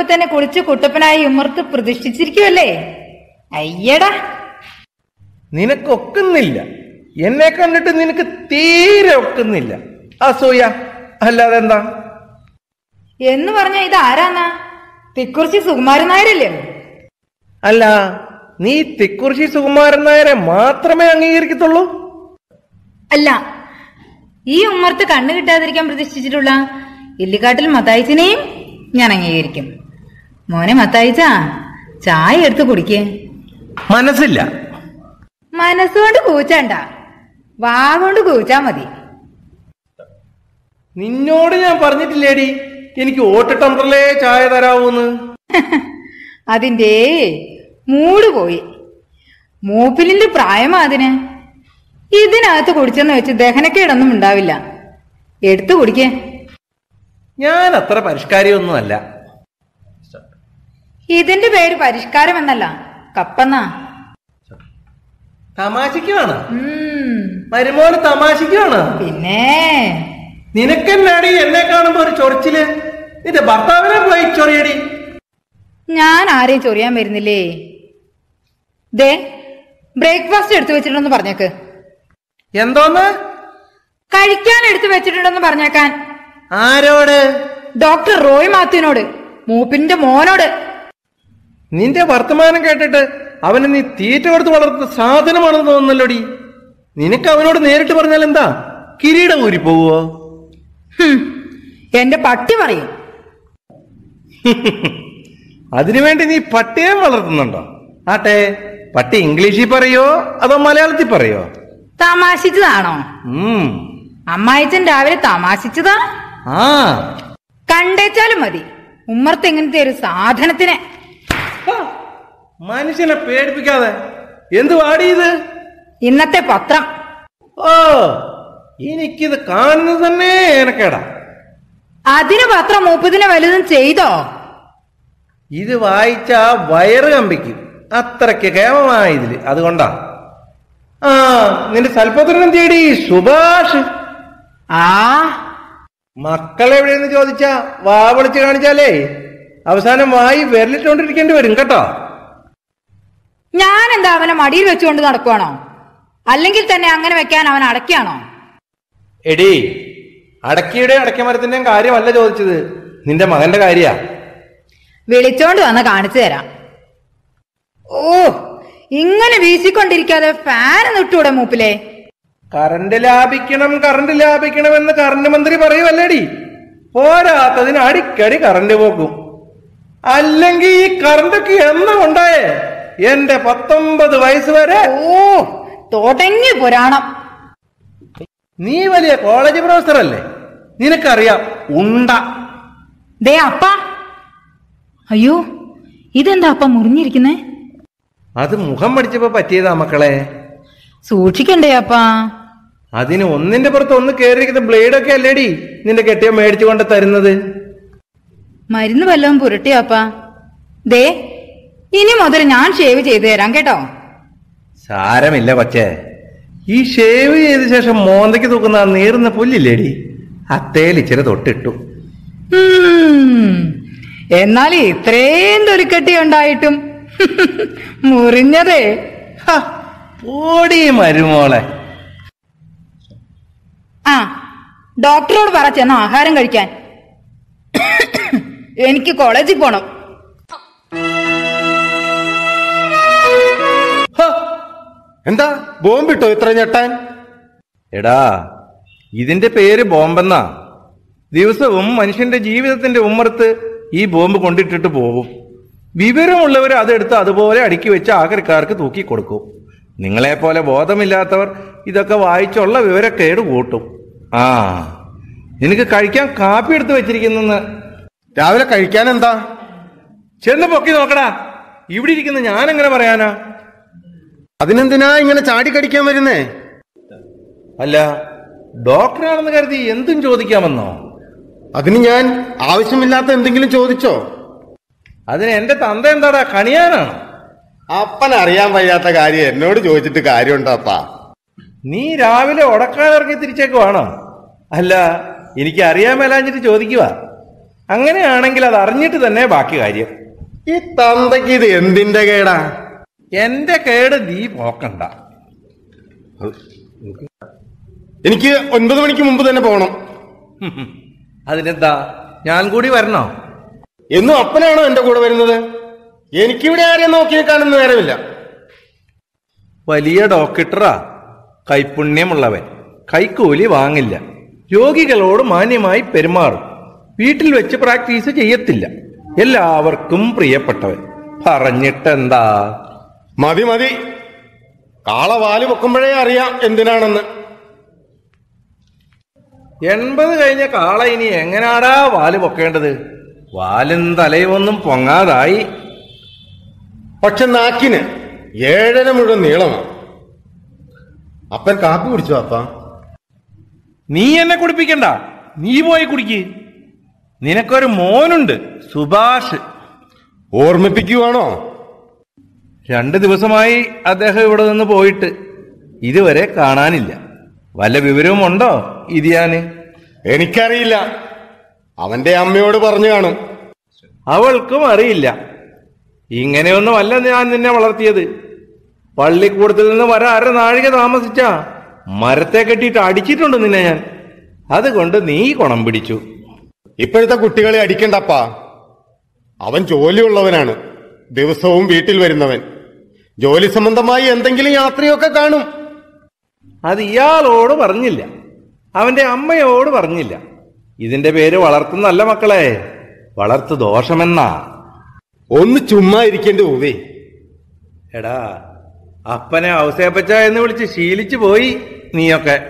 നേരം തന്നെ കുളിച്ച് കുട്ടപ്പനായി ഉമ്മർത്ത് പ്രതിഷ്ഠിച്ചിരിക്കുമല്ലേ അയ്യടാ. നിനക്കൊക്കുന്നില്ല. എന്നെ കണ്ടിട്ട് നിനക്ക് തീരെ ഒക്കുന്നില്ല. അസൂയ അല്ലാതെ എന്താ എന്ന് പറഞ്ഞ ഇത് ആരാന്നാ തിക്കുറിശി സുകുമാരൻ നായരല്ലേ? അല്ല നീ തിക്കുറിശി സുകുമാരൻ നായരെ മാത്രമേ അംഗീകരിക്കത്തുള്ളൂ? അല്ല ഈ ഉമ്മർത്ത് കണ്ണു കിട്ടാതിരിക്കാൻ പ്രതിഷ്ഠിച്ചിട്ടുള്ള ഇല്ലിക്കാട്ടിൽ മതായിച്ചിനെയും ഞാൻ അംഗീകരിക്കും. മോനെ മത്തായിച്ചാ ചായ എടുത്ത് കുടിക്കേ. മനസ്സില്ല. മനസ്സുകൊണ്ട് കൂച്ചണ്ട. വാ കൊണ്ട് കൂച്ചാ മതി. നിന്നോട് ഞാൻ പറഞ്ഞിട്ടില്ലേടി എനിക്ക് ഓട്ട് ചായ തരാവൂന്ന്. അതിന്റെ മൂട് പോയി. മൂപ്പിലിന്റെ പ്രായമാ അതിന്? ഇതിനകത്ത് കുടിച്ചെന്ന് വെച്ച് ദഹനക്കേടൊന്നും ഉണ്ടാവില്ല. എടുത്തു കുടിക്കേ. ഞാൻ അത്ര പരിഷ്കാരിയൊന്നുമല്ല. ഇതിന്റെ പേര് പരിഷ്കാരം എന്നല്ല. കപ്പന്ന. മരുമോന് തമാശയ്ക്കുവാണ് പിന്നെ? നിനക്കെന്നാടി എന്നെ കാണുമ്പോ ഒരു ചൊറിച്ചിൽ? നിന്റെ ഭർത്താവിനെ പോയി ചൊറിയടി. ഞാൻ ആരെയും ചൊറിയാൻ വരുന്നില്ലേ? ദേ ബ്രേക്ക്ഫാസ്റ്റ് എടുത്തു വെച്ചിട്ടുണ്ടെന്ന് പറഞ്ഞേക്ക്. എന്തോന്ന്? കഴിക്കാൻ എടുത്തു വെച്ചിട്ടുണ്ടെന്ന് പറഞ്ഞേക്കാൻ. ആരോട്? ഡോക്ടർ റോയ് മാത്യുവിനോട്. മൂപ്പിന്റെ മോനോട്. നിന്റെ വർത്തമാനം കേട്ടിട്ട് അവനെ നീ തീറ്റ കൊടുത്ത് വളർത്തുന്ന സാധനമാണെന്ന് തോന്നുന്നല്ലോടി? നിനക്ക് അവനോട് നേരിട്ട് പറഞ്ഞാൽ എന്താ? കിരീടം ഊരി പോവോ ഹും, എന്റെ പട്ടി പറയും. അതിനുവേണ്ടി നീ പട്ടിയെ വളർത്തുന്നുണ്ടോ? ആട്ടെ പട്ടി ഇംഗ്ലീഷിൽ പറയോ അതോ മലയാളത്തിൽ പറയോ? തമാശിച്ചതാണോ? അമ്മായിച്ചൻ രാവിലെ തമാശിച്ചതാ? ആ. കണ്ടേച്ചാലും മതി. ഉമ്മർത്ത് എങ്ങനത്തെ ഒരു സാധനത്തിനെ? മനുഷ്യനെ പേടിപ്പിക്കാതെ എന്ത് പാടിയത് ഇന്നത്തെ പത്രം. ഓ എനിക്കിത് കാണുന്നത് തന്നെ എനക്കേടാ. അതിന് പത്രം മൂപ്പതിനെ വലുതും ചെയ്തോ? ഇത് വായിച്ച വയറ് കമ്പിക്കും അത്രയ്ക്ക് കേമമായ ഇതിൽ അതുകൊണ്ടാ. ആ നിന്റെ സൽപത്രനം തേടി സുഭാഷ്. ആ? മക്കളെവിടെയെന്ന് ചോദിച്ചാ വാ വിളിച്ച് കാണിച്ചാലേ അവസാനം വായി വിരലിട്ടുകൊണ്ടിരിക്കേണ്ടി വരും കേട്ടോ. ഞാൻ എന്താ അവനെ മടിയിൽ വെച്ചുകൊണ്ട് നടക്കുവാണോ? അല്ലെങ്കിൽ തന്നെ അങ്ങനെ വെക്കാൻ അവൻ അടക്കിയാണോ? എടി അടക്കിയുടെ അടക്കമരത്തിന്റെയും കാര്യമല്ല ചോദിച്ചത്. നിന്റെ മകന്റെ കാര്യാ. വിളിച്ചോണ്ട് വന്ന് കാണിച്ചു തരാം. ഓ ഇങ്ങനെ വീശിക്കൊണ്ടിരിക്കാതെ ഫാൻ നിട്ടൂടെ മൂപ്പിലെ? കറണ്ട് ലാഭിക്കണം കറണ്ട് ലാഭിക്കണം എന്ന് കറണ്ട് മന്ത്രി പറയുമല്ലേടി പോരാത്തതിന് അടിക്കടി കറണ്ട് പോക്കും അല്ലെങ്കിൽ ഈ കറണ്ടൊക്കെ എന്നാ ഉണ്ടായേ എന്റെ പത്തൊമ്പത് വയസ്സ് വരെ. ഓ തുടങ്ങി പുരാണം. നീ വലിയ കോളേജ് പ്രൊഫസർ അല്ലേ നിനക്കറിയാം ഉണ്ട. ദേ അപ്പ. അയ്യോ ഇതെന്താ അപ്പ മുറിഞ്ഞിരിക്കുന്നേ? അത് മുഖം പഠിച്ചപ്പോ പറ്റിയതാ മക്കളെ. സൂക്ഷിക്കണ്ടേ അപ്പ? അതിന് ഒന്നിന്റെ പുറത്ത് ഒന്ന് കയറിയിരിക്കുന്ന ബ്ലേഡൊക്കെ അല്ലേടി നിന്റെ കെട്ടിയ മേടിച്ചു കൊണ്ട് തരുന്നത്? മരുന്ന് വല്ലതും പുരട്ടിയാപ്പാ ദേ ഇനി മുതൽ ഞാൻ ഷേവ് ചെയ്തു തരാം കേട്ടോ. സാരമില്ല കൊച്ചേ. ഈ ഷേവ് ചെയ്ത ശേഷം മോന്തയ്ക്ക് തൂക്കുന്ന നീറുന്ന പുല്ലില്ലേടി? അത്തേൽ ഇച്ചിരി തൊട്ടിട്ടു. എന്നാൽ ഇത്രയും തൊലിക്കെട്ടി ഉണ്ടായിട്ടും മുറിഞ്ഞതേ. പോടി മരുമോളെ. ആ ഡോക്ടറോട് പറ ചെന്ന ആഹാരം കഴിക്കാൻ. എനിക്ക് കോളേജിൽ പോണം. എന്താ? ബോംബിട്ടോ ഇത്ര ഞെട്ടാൻ? എടാ ഇതിന്റെ പേര് ബോംബെന്നാ. ദിവസവും മനുഷ്യന്റെ ജീവിതത്തിന്റെ ഉമ്മറത്ത് ഈ ബോംബ് കൊണ്ടിട്ടിട്ട് പോകും. വിവരമുള്ളവർ അതെടുത്ത് അതുപോലെ അടുക്കി വെച്ച് ആക്രിക്കാർക്ക് തൂക്കി കൊടുക്കും. നിങ്ങളെപ്പോലെ ബോധമില്ലാത്തവർ ഇതൊക്കെ വായിച്ചുള്ള വിവരക്കേട് കൂട്ടും. ആ നിനക്ക് കഴിക്കാൻ കാപ്പി എടുത്ത് വെച്ചിരിക്കുന്നെന്ന്. രാവിലെ കഴിക്കാൻ എന്താ? ചെന്ന് പൊക്കി നോക്കടാ. ഇവിടെ ഇരിക്കുന്ന ഞാൻ എങ്ങനെ പറയാനാ? അതിനെന്തിനാ ഇങ്ങനെ ചാടിക്കടിക്കാൻ വരുന്നേ? അല്ല ഡോക്ടറാണെന്ന് കരുതി എന്തും ചോദിക്കാമെന്നോ? അതിന് ഞാൻ ആവശ്യമില്ലാത്ത എന്തെങ്കിലും ചോദിച്ചോ? അതിന് എന്റെ തന്ത എന്താടാ കണിയാനാണ് അപ്പൻ അറിയാൻ വയ്യാത്ത കാര്യം എന്നോട് ചോദിച്ചിട്ട് കാര്യമുണ്ടോ അപ്പാ? നീ രാവിലെ ഉടക്കാതിറങ്ങി തിരിച്ചേക്കുവാണോ? അല്ല എനിക്ക് അറിയാൻ മേലാഞ്ഞിട്ട് ചോദിക്കുക അങ്ങനെയാണെങ്കിൽ അത് അറിഞ്ഞിട്ട് തന്നെ ബാക്കി കാര്യം. ഈ തന്തയ്ക്ക് ഇത് എന്തിന്റെ കേടാ? എന്റെ കേട് നീ പോക്കണ്ട എനിക്ക് ഒൻപത് മണിക്ക് മുമ്പ് തന്നെ പോകണം. അതിനെന്താ? ഞാൻ കൂടി വരണോ? എന്നും അപ്പനാണോ എന്റെ കൂടെ വരുന്നത്? എനിക്കിവിടെ ആരെയും നോക്കി നിൽക്കാനൊന്നും നേരമില്ല. വലിയ ഡോക്ടറാ. കൈപുണ്യമുള്ളവൻ. കൈക്കൂലി വാങ്ങില്ല. രോഗികളോട് മാന്യമായി പെരുമാറും. വീട്ടിൽ വെച്ച് പ്രാക്ടീസ് ചെയ്യത്തില്ല. എല്ലാവർക്കും പ്രിയപ്പെട്ടവൻ. പറഞ്ഞിട്ടെന്താ? മതി മതി. കാള വാൽ വെക്കുമ്പോഴേ അറിയാം എന്തിനാണെന്ന്. എൺപത് കഴിഞ്ഞ കാള ഇനി എങ്ങനാടാ വാൽ പൊക്കേണ്ടത്? വാലും തലയുമൊന്നും പൊങ്ങാതായി. പക്ഷെ നാക്കിന് ഏഴര മുഴുവൻ നീളമാണ് അപ്പൻ കാപ്പി കുടിച്ചോ അപ്പ? നീ എന്നെ കുടിപ്പിക്കണ്ട. നീ പോയി കുടിക്ക്. നിനക്കൊരു മോനുണ്ട് സുഭാഷ്. ഓർമ്മിപ്പിക്കുവാണോ? രണ്ട് ദിവസമായി അദ്ദേഹം ഇവിടെ നിന്ന് പോയിട്ട് ഇതുവരെ കാണാനില്ല. വല്ല വിവരവും ഉണ്ടോ ഇതിയാന്? എനിക്കറിയില്ല. അവന്റെ അമ്മയോട് പറഞ്ഞു കാണും. അവൾക്കും അറിയില്ല. ഇങ്ങനെയൊന്നുമല്ല ഞാൻ നിന്നെ വളർത്തിയത്. പള്ളിക്കൂടത്തിൽ നിന്ന് വര അര നാഴിക താമസിച്ച മരത്തെ കെട്ടിയിട്ട് അടിച്ചിട്ടുണ്ട് നിന്നെ ഞാൻ. അതുകൊണ്ട് നീ കുണം പിടിച്ചു. ഇപ്പോഴത്തെ കുട്ടികളെ അടിക്കണ്ടപ്പാ. അവൻ ജോലിയുള്ളവനാണ്. ദിവസവും വീട്ടിൽ വരുന്നവൻ. ജോലി സംബന്ധമായി എന്തെങ്കിലും യാത്രയൊക്കെ കാണും. അത് ഇയാളോട് പറഞ്ഞില്ല. അവന്റെ അമ്മയോട് പറഞ്ഞില്ല. ഇതിന്റെ പേര് വളർത്തുന്നല്ല മക്കളെ. വളർത്തു ദോഷമെന്നാ. ഒന്ന് ചുമ്മാ ഇരിക്കേണ്ടി പോവേ എടാ അപ്പനെ ഔസേപ്പച്ച എന്ന് വിളിച്ച് ശീലിച്ചു പോയി നീയൊക്കെ.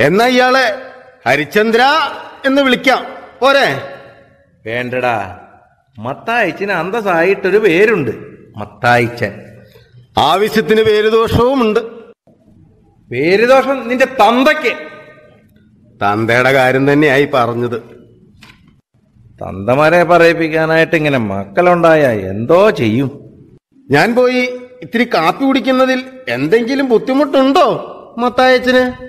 എന്നാ ഇയാളെ ഹരിചന്ദ്ര എന്ന് വിളിക്കാം. പോരെ. വേണ്ടടാ. മത്തായിച്ചിന് അന്തസ്സായിട്ടൊരു പേരുണ്ട്. മത്തായിച്ചൻ. ആവശ്യത്തിന് പേരുദോഷവും ഉണ്ട്. പേരുദോഷം നിന്റെ തന്തയ്ക്ക്. തന്തയുടെ കാര്യം തന്നെയായി പറഞ്ഞത്. തന്തമാരെ പറയിപ്പിക്കാനായിട്ട് ഇങ്ങനെ മക്കളുണ്ടായ എന്തോ ചെയ്യും. ഞാൻ പോയി ഇത്തിരി കാപ്പി കുടിക്കുന്നതിൽ എന്തെങ്കിലും ബുദ്ധിമുട്ടുണ്ടോ മത്തായച്ചന്?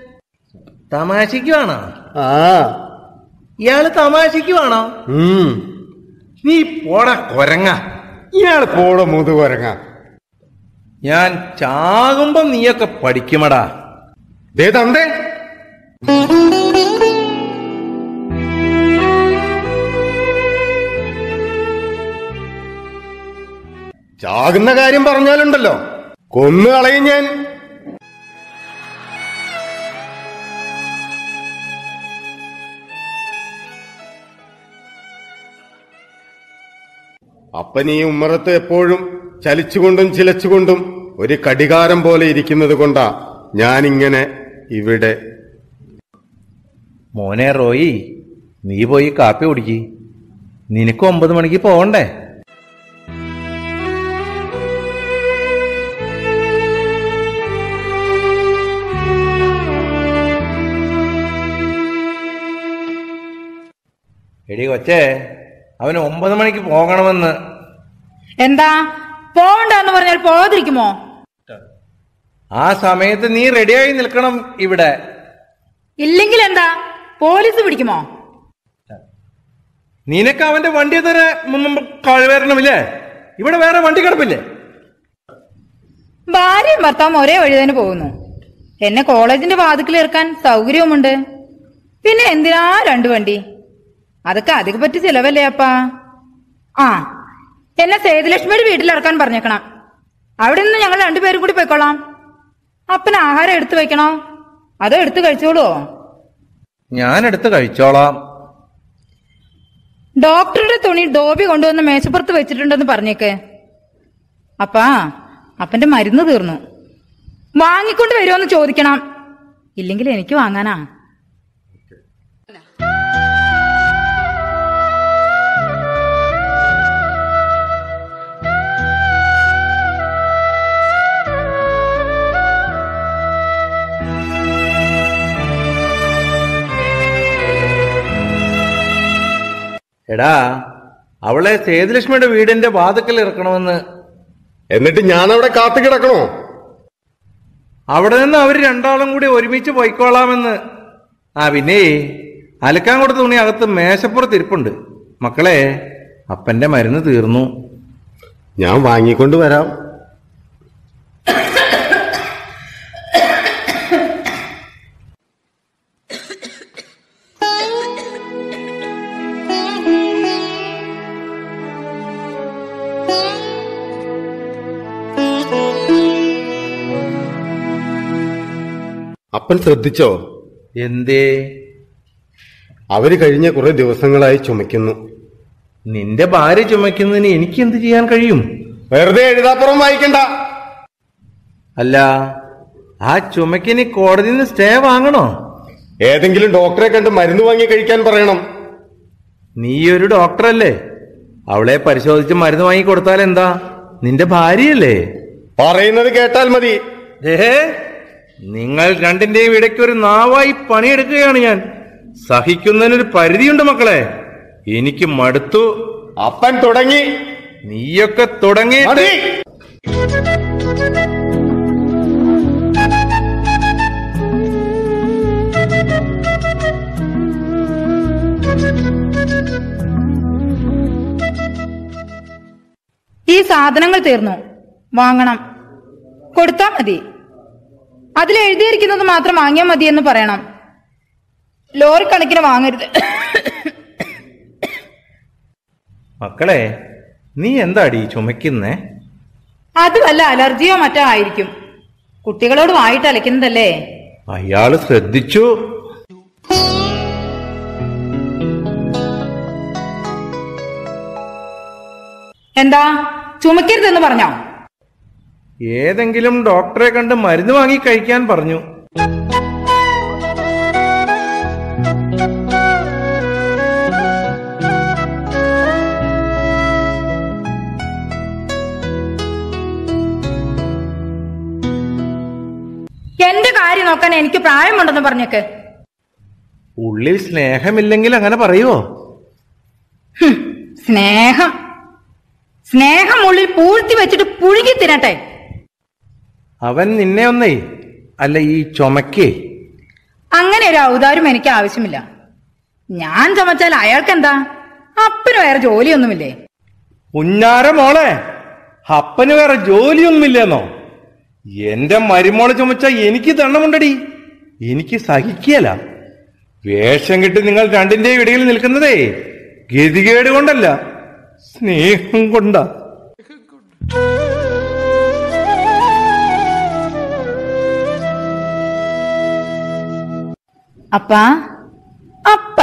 തമാശിക്കുവാണോ? ആ. ഇയാൾ തമാശിക്കുവാണോ? നീ പോട കൊരങ്ങ. ഇയാൾ പോട മുതുകൊരങ്ങ. ഞാൻ ചാകുമ്പം നീയൊക്കെ പഠിക്കുമടാ. ദേ തന്തേ. ചാകുന്ന കാര്യം പറഞ്ഞാലുണ്ടല്ലോ. കൊന്നു കളയും ഞാൻ. അപ്പൻ ഈ ഉമ്മറത്ത് എപ്പോഴും ചലിച്ചുകൊണ്ടും ചിലച്ചുകൊണ്ടും ഒരു കടികാരം പോലെ ഇരിക്കുന്നത് കൊണ്ടാ ഞാനിങ്ങനെ ഇവിടെ. മോനെ റോയി നീ പോയി കാപ്പി കുടിക്കി. നിനക്ക് ഒമ്പത് മണിക്ക് പോകണ്ടേ എടി കൊച്ചേ അവന് ഒമ്പത് മണിക്ക് പോകണമെന്ന്. എന്താ? പോവണ്ടെന്ന് പറഞ്ഞാൽ പോകാതിരിക്കുമോ? ആ സമയത്ത് നീ റെഡിയായി നിൽക്കണം ഇവിടെ. ഇല്ലെങ്കിൽ എന്താ? പോലീസ് പിടിക്കുമോ? നിനക്ക് അവന്റെ വണ്ടി തന്നെ മുമ്പ് കഴിവരണമില്ലേ ഇവിടെ വേറെ വണ്ടി കിടപ്പില്ലേ? ഭാര്യയും ഭർത്താവും ഒരേ വഴി തന്നെ പോകുന്നു. എന്നെ കോളേജിന്റെ വാതിക്കൽ ഇറക്കാൻ സൗകര്യവുമുണ്ട്. പിന്നെ എന്തിനാ രണ്ടു വണ്ടി? അതൊക്കെ അധികം പറ്റി ചിലവല്ലേ അപ്പാ? ആ എന്നെ സേതുലക്ഷ്മിയുടെ വീട്ടിലിറക്കാൻ പറഞ്ഞേക്കണം. അവിടെ നിന്ന് ഞങ്ങൾ രണ്ടുപേരും കൂടി പോയിക്കോളാം. അപ്പന് ആഹാരം എടുത്തു വെക്കണോ? അതോ എടുത്തു കഴിച്ചോളൂ ഞാൻ എടുത്തു കഴിച്ചോളാം. ഡോക്ടറുടെ തുണി ഡോബി കൊണ്ടുവന്ന് മേശപ്പുറത്ത് വെച്ചിട്ടുണ്ടെന്ന് പറഞ്ഞേക്ക്. അപ്പാ അപ്പന്റെ മരുന്ന് തീർന്നു. വാങ്ങിക്കൊണ്ട് വരുമോ എന്ന് ചോദിക്കണം. ഇല്ലെങ്കിൽ എനിക്ക് വാങ്ങാനാ. എടാ അവളെ സേതുലക്ഷ്മിയുടെ വീടിന്റെ വാതുക്കൽ ഇറക്കണമെന്ന്. എന്നിട്ട് ഞാൻ അവിടെ കാത്തു കിടക്കണോ? അവിടെ നിന്ന് അവർ രണ്ടാളും കൂടി ഒരുമിച്ച് പോയിക്കോളാമെന്ന്. ആ പിന്നെ അലക്കാൻ കൊടുത്ത തുണി അകത്ത് മേശപ്പുറത്ത് ഇരിപ്പുണ്ട്. മക്കളെ അപ്പന്റെ മരുന്ന് തീർന്നു. ഞാൻ വാങ്ങിക്കൊണ്ട് വരാം. അപ്പൻ ശ്രദ്ധിച്ചോ? എന്തേ? അവർ കഴിഞ്ഞ കുറെ ദിവസങ്ങളായി ചുമയ്ക്കുന്നു. നിന്റെ ഭാര്യ ചുമയ്ക്കുന്നതിന് എനിക്ക് എന്ത് ചെയ്യാൻ കഴിയും? വെറുതെ എഴുതാപ്പുറം വായിക്കണ്ട. അല്ല ആ ചുമക്കിന് കോടതിയിൽ നിന്ന് സ്റ്റേ വാങ്ങണോ? ഏതെങ്കിലും ഡോക്ടറെ കണ്ട് മരുന്ന് വാങ്ങി കഴിക്കാൻ പറയണം. നീ ഒരു ഡോക്ടറല്ലേ? അവളെ പരിശോധിച്ച് മരുന്ന് വാങ്ങി കൊടുത്താൽ എന്താ നിന്റെ ഭാര്യയല്ലേ? പറയുന്നത് കേട്ടാൽ മതി. ഏ? നിങ്ങൾ രണ്ടിന്റെയും ഇടയ്ക്ക് ഒരു നാവായി പണിയെടുക്കുകയാണ് ഞാൻ. സഹിക്കുന്നതിനൊരു പരിധിയുണ്ട് മക്കളെ. എനിക്ക് മടുത്തു. അപ്പൻ തുടങ്ങി. നീയൊക്കെ തുടങ്ങി. ഈ സാധനങ്ങൾ തീർന്നു. വാങ്ങണം. കൊടുത്താ മതി. അതിൽ എഴുതിയിരിക്കുന്നത് മാത്രം വാങ്ങിയാൽ മതി എന്ന് പറയണം. ലോറി കണക്കിന് വാങ്ങരുത്. മക്കളെ നീ എന്താടി ചുമക്കുന്നേ അത് വല്ല അലർജിയോ മറ്റോ ആയിരിക്കും. കുട്ടികളോട് വായിട്ട് അലക്കുന്നതല്ലേ അയാൾ ശ്രദ്ധിച്ചു. എന്താ? ചുമക്കരുതെന്ന് പറഞ്ഞോ? ഏതെങ്കിലും ഡോക്ടറെ കണ്ട് മരുന്ന് വാങ്ങി കഴിക്കാൻ പറഞ്ഞു. എന്റെ കാര്യം നോക്കാൻ എനിക്ക് പ്രായമുണ്ടെന്ന് പറഞ്ഞേക്ക്. ഉള്ളിൽ സ്നേഹമില്ലെങ്കിൽ അങ്ങനെ പറയുവോ? സ്നേഹം. സ്നേഹം ഉള്ളിൽ പൂഴ്ത്തി വെച്ചിട്ട് പുഴുകി തിന്നട്ടെ. അവൻ നിന്നെ ഒന്നേ അല്ല ഈ ചുമക്കേ. അങ്ങനെ ഒരു ഔദാര്യം എനിക്ക് ആവശ്യമില്ല. ഞാൻ ചുമച്ചാൽ അയാൾക്കെന്താ? അപ്പന് വേറെ ജോലിയൊന്നുമില്ലേ? ഉന്നാര മോളെ അപ്പന് വേറെ ജോലിയൊന്നുമില്ലെന്നോ? എന്റെ മരുമോളെ ചുമച്ച എനിക്ക് തണ്ണമുണ്ടടി എനിക്ക് സഹിക്കല. വേഷം കെട്ടി നിങ്ങൾ രണ്ടിന്റെയും ഇടയിൽ നിൽക്കുന്നതേ ഗതികേട് കൊണ്ടല്ല സ്നേഹം കൊണ്ടാ. അപ്പാ? അപ്പ.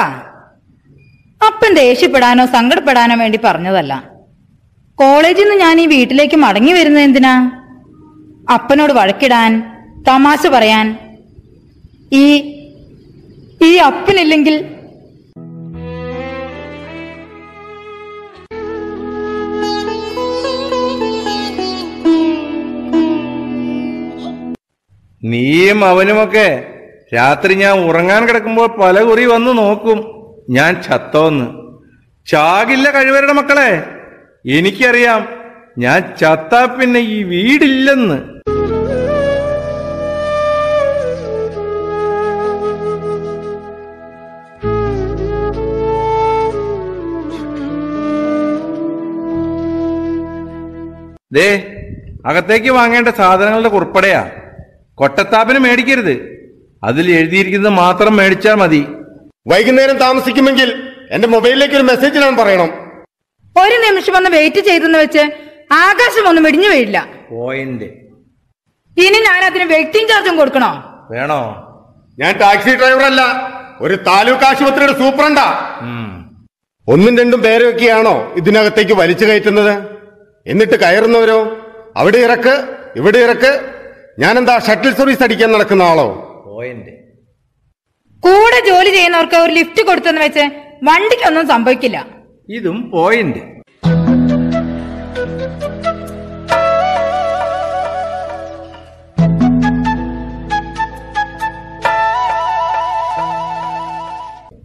അപ്പൻ ദേഷ്യപ്പെടാനോ സങ്കടപ്പെടാനോ വേണ്ടി പറഞ്ഞതല്ല. കോളേജിൽ നിന്ന് ഞാൻ ഈ വീട്ടിലേക്ക് മടങ്ങി വരുന്നത് എന്തിനാ? അപ്പനോട് വഴക്കിടാൻ തമാശ പറയാൻ. ഈ ഈ അപ്പനില്ലെങ്കിൽ നീയും അവനുമൊക്കെ രാത്രി ഞാൻ ഉറങ്ങാൻ കിടക്കുമ്പോൾ പല കുറി വന്ന് നോക്കും. ഞാൻ ചത്തോന്ന്. ചാകില്ല കഴിവരുടെ മക്കളെ. എനിക്കറിയാം ഞാൻ ചത്താ പിന്നെ ഈ വീടില്ലെന്ന്. ദേ അകത്തേക്ക് വാങ്ങേണ്ട സാധനങ്ങളുടെ കുറിപ്പടയാ. കൊട്ടത്താപ്പിന് മേടിക്കരുത്. അതിൽ എഴുതിയിരിക്കുന്നത് മാത്രം മേടിച്ചാൽ മതി. വൈകുന്നേരം താമസിക്കുമെങ്കിൽ എന്റെ മൊബൈലിലേക്ക് ഒരു മെസ്സേജ് ഞാൻ പറയണം. ഒരു നിമിഷം ഒന്ന് വെയിറ്റ് ചെയ്തെന്ന് വെച്ച് ആകാശം ഒന്നും ഇടിഞ്ഞു വീഴില്ല. പോയിന്റ് ഇനി ഞാൻ അതിന് വെയിറ്റിംഗ് ചാർജും കൊടുക്കണോ? വേണോ? ഞാൻ ടാക്സി ഡ്രൈവർ അല്ല ഒരു താലൂക്ക് ആശുപത്രിയുടെ സൂപ്രണ്ടാ. ഒന്നും രണ്ടും പേരൊക്കെയാണോ ഇതിനകത്തേക്ക് വലിച്ചു കയറ്റുന്നത്? എന്നിട്ട് കയറുന്നവരോ? അവിടെ ഇറക്ക് ഇവിടെ ഇറക്ക്. ഞാനെന്താ ഷട്ടിൽ സർവീസ് അടിക്കാൻ നടക്കുന്ന ആളോ? പോയിന്റ് കൂടെ ജോലി ചെയ്യുന്നവർക്ക് ഒരു ലിഫ്റ്റ് കൊടുത്തെന്ന് വെച്ച് വണ്ടിക്കൊന്നും സംഭവിക്കില്ല. ഇതും പോയിന്റ്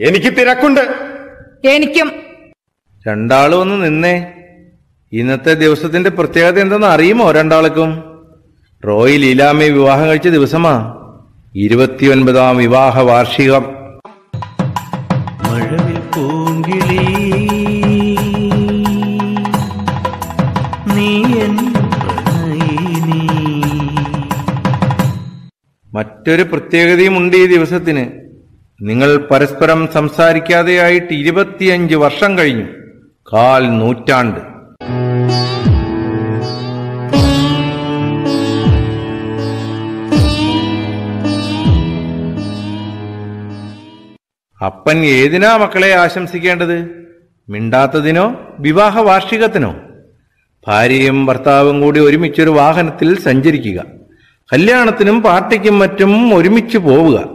എനിക്ക് തിരക്കുണ്ട്. എനിക്കും. രണ്ടാളും ഒന്ന് നിന്നേ. ഇന്നത്തെ ദിവസത്തിന്റെ പ്രത്യേകത എന്തെന്ന് അറിയുമോ രണ്ടാൾക്കും? റോയി ലീലാമ്മയെ വിവാഹം കഴിച്ച ദിവസമാ. ഇരുപത്തിയൊൻപതാം വിവാഹ വാർഷികം. പൂങ്കിളി. നീ മറ്റൊരു പ്രത്യേകതയുമുണ്ട് ഈ ദിവസത്തിന്. നിങ്ങൾ പരസ്പരം സംസാരിക്കാതെയായിട്ട് ഇരുപത്തിയഞ്ച് വർഷം കഴിഞ്ഞു. കാൽ നൂറ്റാണ്ട്. അപ്പൻ ഏതിനാ മക്കളെ ആശംസിക്കേണ്ടത്? മിണ്ടാത്തതിനോ? വിവാഹ വാർഷികത്തിനോ? ഭാര്യയും ഭർത്താവും കൂടി ഒരുമിച്ചൊരു വാഹനത്തിൽ സഞ്ചരിക്കുക. കല്യാണത്തിനും പാർട്ടിക്കും മറ്റും ഒരുമിച്ച് പോവുക.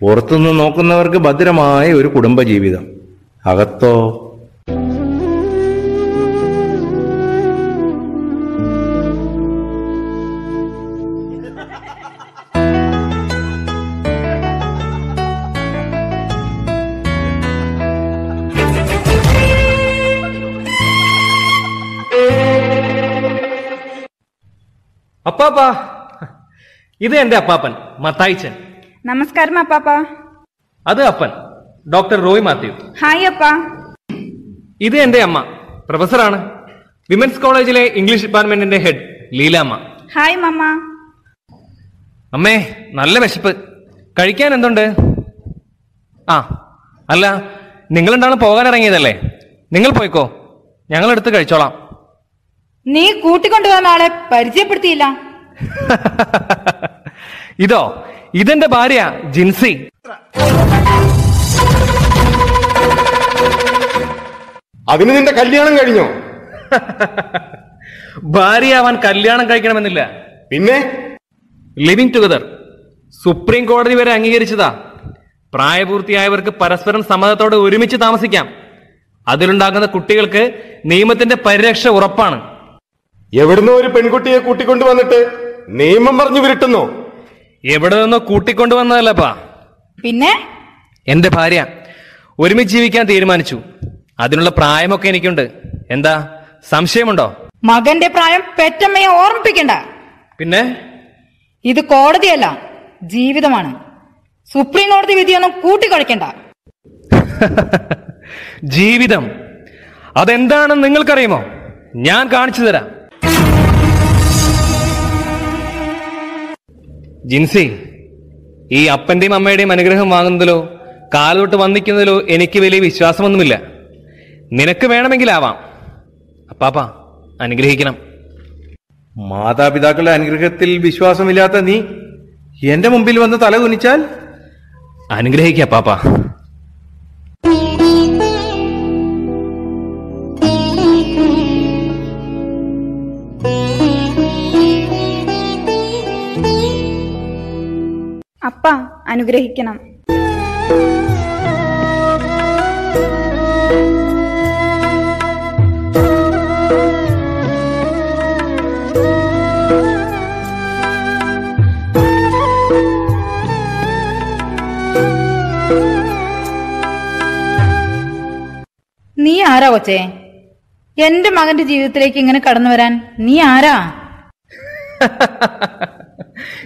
പുറത്തുനിന്ന് നോക്കുന്നവർക്ക് ഭദ്രമായ ഒരു കുടുംബജീവിതം. അകത്തോ? അപ്പാപ്പാ ഇത് എന്റെ അപ്പാപ്പൻ മത്തായിച്ചൻ. നമസ്കാരം അപ്പാപ്പ. അത് അപ്പൻ ഡോക്ടർ റോയ് മാത്യു. ഹായ് അപ്പ. ഇത് എന്റെ അമ്മ പ്രൊഫസറാണ്. വിമൻസ് കോളേജിലെ ഇംഗ്ലീഷ് ഡിപ്പാർട്ട്മെന്റിന്റെ ഹെഡ് ലീലാമ്മ. ഹായ് മമ്മ അമ്മേ നല്ല വിശപ്പ്. കഴിക്കാൻ എന്തുണ്ട്? ആ അല്ല നിങ്ങളുണ്ടാണ് പോകാൻ ഇറങ്ങിയതല്ലേ? നിങ്ങൾ പോയിക്കോ. ഞങ്ങളെടുത്ത് കഴിച്ചോളാം. നീ കൂട്ടിക്കൊണ്ടുവന്ന ആളെ പരിചയപ്പെടുത്തിയില്ല? ഇതോ ഇതെന്റെ ഭാര്യ ജിൻസി. അതിന് നിന്റെ കല്യാണം കഴിഞ്ഞോ? ഭാര്യ അവൻ കല്യാണം കഴിക്കണമെന്നില്ല. പിന്നെ? ലിവിംഗ് ടുഗദർ സുപ്രീം കോടതി വരെ അംഗീകരിച്ചതാ. പ്രായപൂർത്തിയായവർക്ക് പരസ്പരം സമ്മതത്തോടെ ഒരുമിച്ച് താമസിക്കാം. അതിലുണ്ടാകുന്ന കുട്ടികൾക്ക് നിയമത്തിന്റെ പരിരക്ഷ ഉറപ്പാണ്. എവിടുന്നോ ഒരു പെൺകുട്ടിയെ കൂട്ടിക്കൊണ്ടു വന്നിട്ട് നിയമം പറഞ്ഞു വിരട്ടുന്നു. എവിടെ നിന്നോ കൂട്ടിക്കൊണ്ടു വന്നതല്ലപ്പാ. പിന്നെ? എന്റെ ഭാര്യ ഒരുമിച്ച് ജീവിക്കാൻ തീരുമാനിച്ചു. അതിനുള്ള പ്രായമൊക്കെ എനിക്കുണ്ട്. എന്താ സംശയമുണ്ടോ? മകന്റെ പ്രായം പെറ്റമ്മയെ ഓർമ്മിപ്പിക്കണ്ട. പിന്നെ? ഇത് കോടതിയല്ല ജീവിതമാണ്. സുപ്രീം കോടതി വിധിയൊന്നും കൂട്ടിക്കളിക്കണ്ട ജീവിതം. അതെന്താണെന്ന് നിങ്ങൾക്കറിയുമോ? ഞാൻ കാണിച്ചു തരാം. ജിൻസി ഈ അപ്പന്റെയും അമ്മയുടെയും അനുഗ്രഹം വാങ്ങുന്നതിലോ കാലോട്ട് വന്നിക്കുന്നതിലോ എനിക്ക് വലിയ വിശ്വാസമൊന്നുമില്ല. നിനക്ക് വേണമെങ്കിലാവാം അപ്പാപ്പ അനുഗ്രഹിക്കണം. മാതാപിതാക്കളുടെ അനുഗ്രഹത്തിൽ വിശ്വാസമില്ലാത്ത നീ എന്റെ മുമ്പിൽ വന്ന് തല കുനിച്ചാൽ അനുഗ്രഹിക്ക അനുഗ്രഹിക്കണം. നീ ആരാ കൊച്ചേ? എന്റെ മകന്റെ ജീവിതത്തിലേക്ക് ഇങ്ങനെ കടന്നു വരാൻ നീ ആരാ?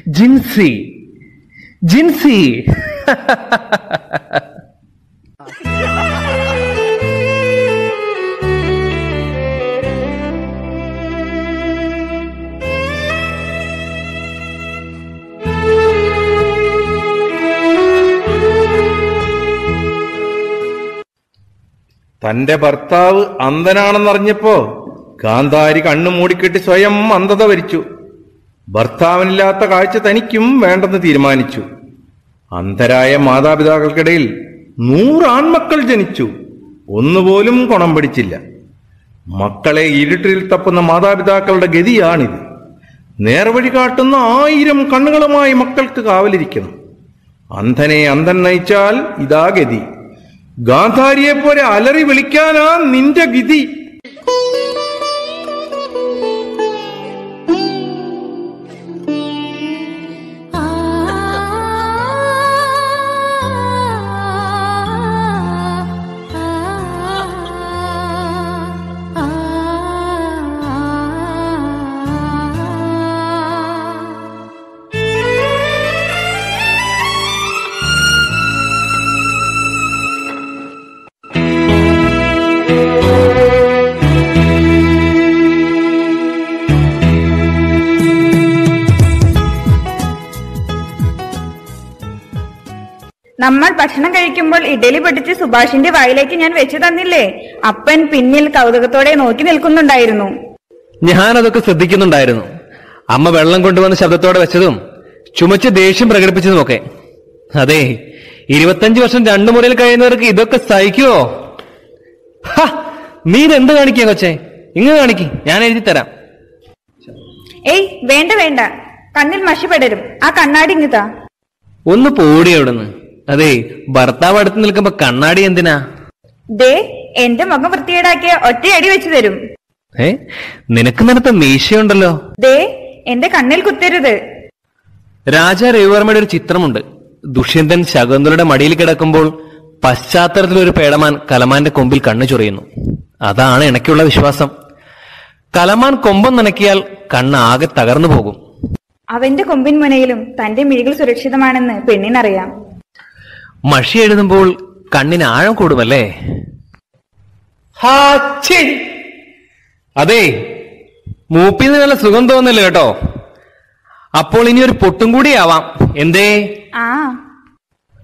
ജിൻസി. ജിൻസി. തന്റെ ഭർത്താവ് അന്ധനാണെന്നറിഞ്ഞപ്പോ കാന്താരി കണ്ണു മൂടിക്കെട്ടി സ്വയം അന്ധത വരിച്ചു. ഭർത്താവിനില്ലാത്ത കാഴ്ച തനിക്കും വേണ്ടെന്ന് തീരുമാനിച്ചു. അന്ധരായ മാതാപിതാക്കൾക്കിടയിൽ നൂറ് ആൺമക്കൾ ജനിച്ചു. ഒന്നുപോലും കൊണം പിടിച്ചില്ല. മക്കളെ ഇരുട്ടിൽ തപ്പുന്ന മാതാപിതാക്കളുടെ ഗതിയാണിത്. നേർവഴി കാട്ടുന്ന ആയിരം കണ്ണുകളുമായി മക്കൾക്ക് കാവലിരിക്കണം. അന്ധനെ അന്ധൻ നയിച്ചാൽ ഇതാ ഗതി. ഗാന്ധാരിയെ പോലെ അലറി വിളിക്കാനാ നിന്റെ ഗതി. നമ്മൾ ഭക്ഷണം കഴിക്കുമ്പോൾ ഇഡലി പിടിച്ച് സുഭാഷിന്റെ വായിലേക്ക് ഞാൻ വെച്ചു തന്നില്ലേ? അപ്പൻ പിന്നിൽ കൗതുകത്തോടെ നോക്കി നിൽക്കുന്നുണ്ടായിരുന്നു. ഞാനതൊക്കെ ശ്രദ്ധിക്കുന്നുണ്ടായിരുന്നു. അമ്മ വെള്ളം കൊണ്ടുവന്ന ശബ്ദത്തോടെ വെച്ചതും ചുമച്ച് ദേഷ്യം പ്രകടിപ്പിച്ചതുമൊക്കെ. അതെ ഇരുപത്തഞ്ച് വർഷം രണ്ടു മുറിയിൽ കഴിയുന്നവർക്ക് ഇതൊക്കെ സഹിക്കുവോ? നീ ഇതെന്ത് കാണിക്കുക കൊച്ചേ? ഇങ്ങനെ കാണിക്ക് ഞാൻ എഴുതി തരാം. ഏയ് വേണ്ട വേണ്ട. കണ്ണിൽ മഷി പടരും. ആ കണ്ണാടി ഇങ്ങുതാ ഒന്ന് പോടി അവിടുന്ന്. അതെ ഭർത്താവ് അടുത്ത് നിൽക്കുമ്പോ കണ്ണാടി എന്തിനാ? ദേ എന്റെ മുഖം വൃത്തികേടാക്കിയ ഒറ്റയടി വെച്ചു തരും. ഏ നിനക്ക് നിനത്ത മീശയുണ്ടല്ലോ. ദേ എന്റെ കണ്ണിൽ കുത്തരുത്. രാജാ രവിവർമ്മയുടെ ഒരു ചിത്രമുണ്ട്. ദുഷ്യന്തൻ ശകുന്തലയുടെ മടിയിൽ കിടക്കുമ്പോൾ പശ്ചാത്തലത്തിൽ ഒരു പേടമാൻ കലമാന്റെ കൊമ്പിൽ കണ്ണു ചൊറിയുന്നു. അതാണ് എനിക്കുള്ള വിശ്വാസം. കലമാൻ കൊമ്പം നനക്കിയാൽ കണ്ണ് ആകെ തകർന്നു പോകും. അവന്റെ കൊമ്പിൻ മുനയിലും തന്റെ മിഴികൾ സുരക്ഷിതമാണെന്ന് പെണ്ണിനറിയാം. മഷി എഴുതുമ്പോൾ കണ്ണിന് ആഴം കൂടുമല്ലേ. അതെ മൂപ്പിന്ന് നല്ല സുഖം തോന്നില്ല കേട്ടോ. അപ്പോൾ ഇനി ഒരു പൊട്ടും കൂടി ആവാം. എന്തേ? ആ.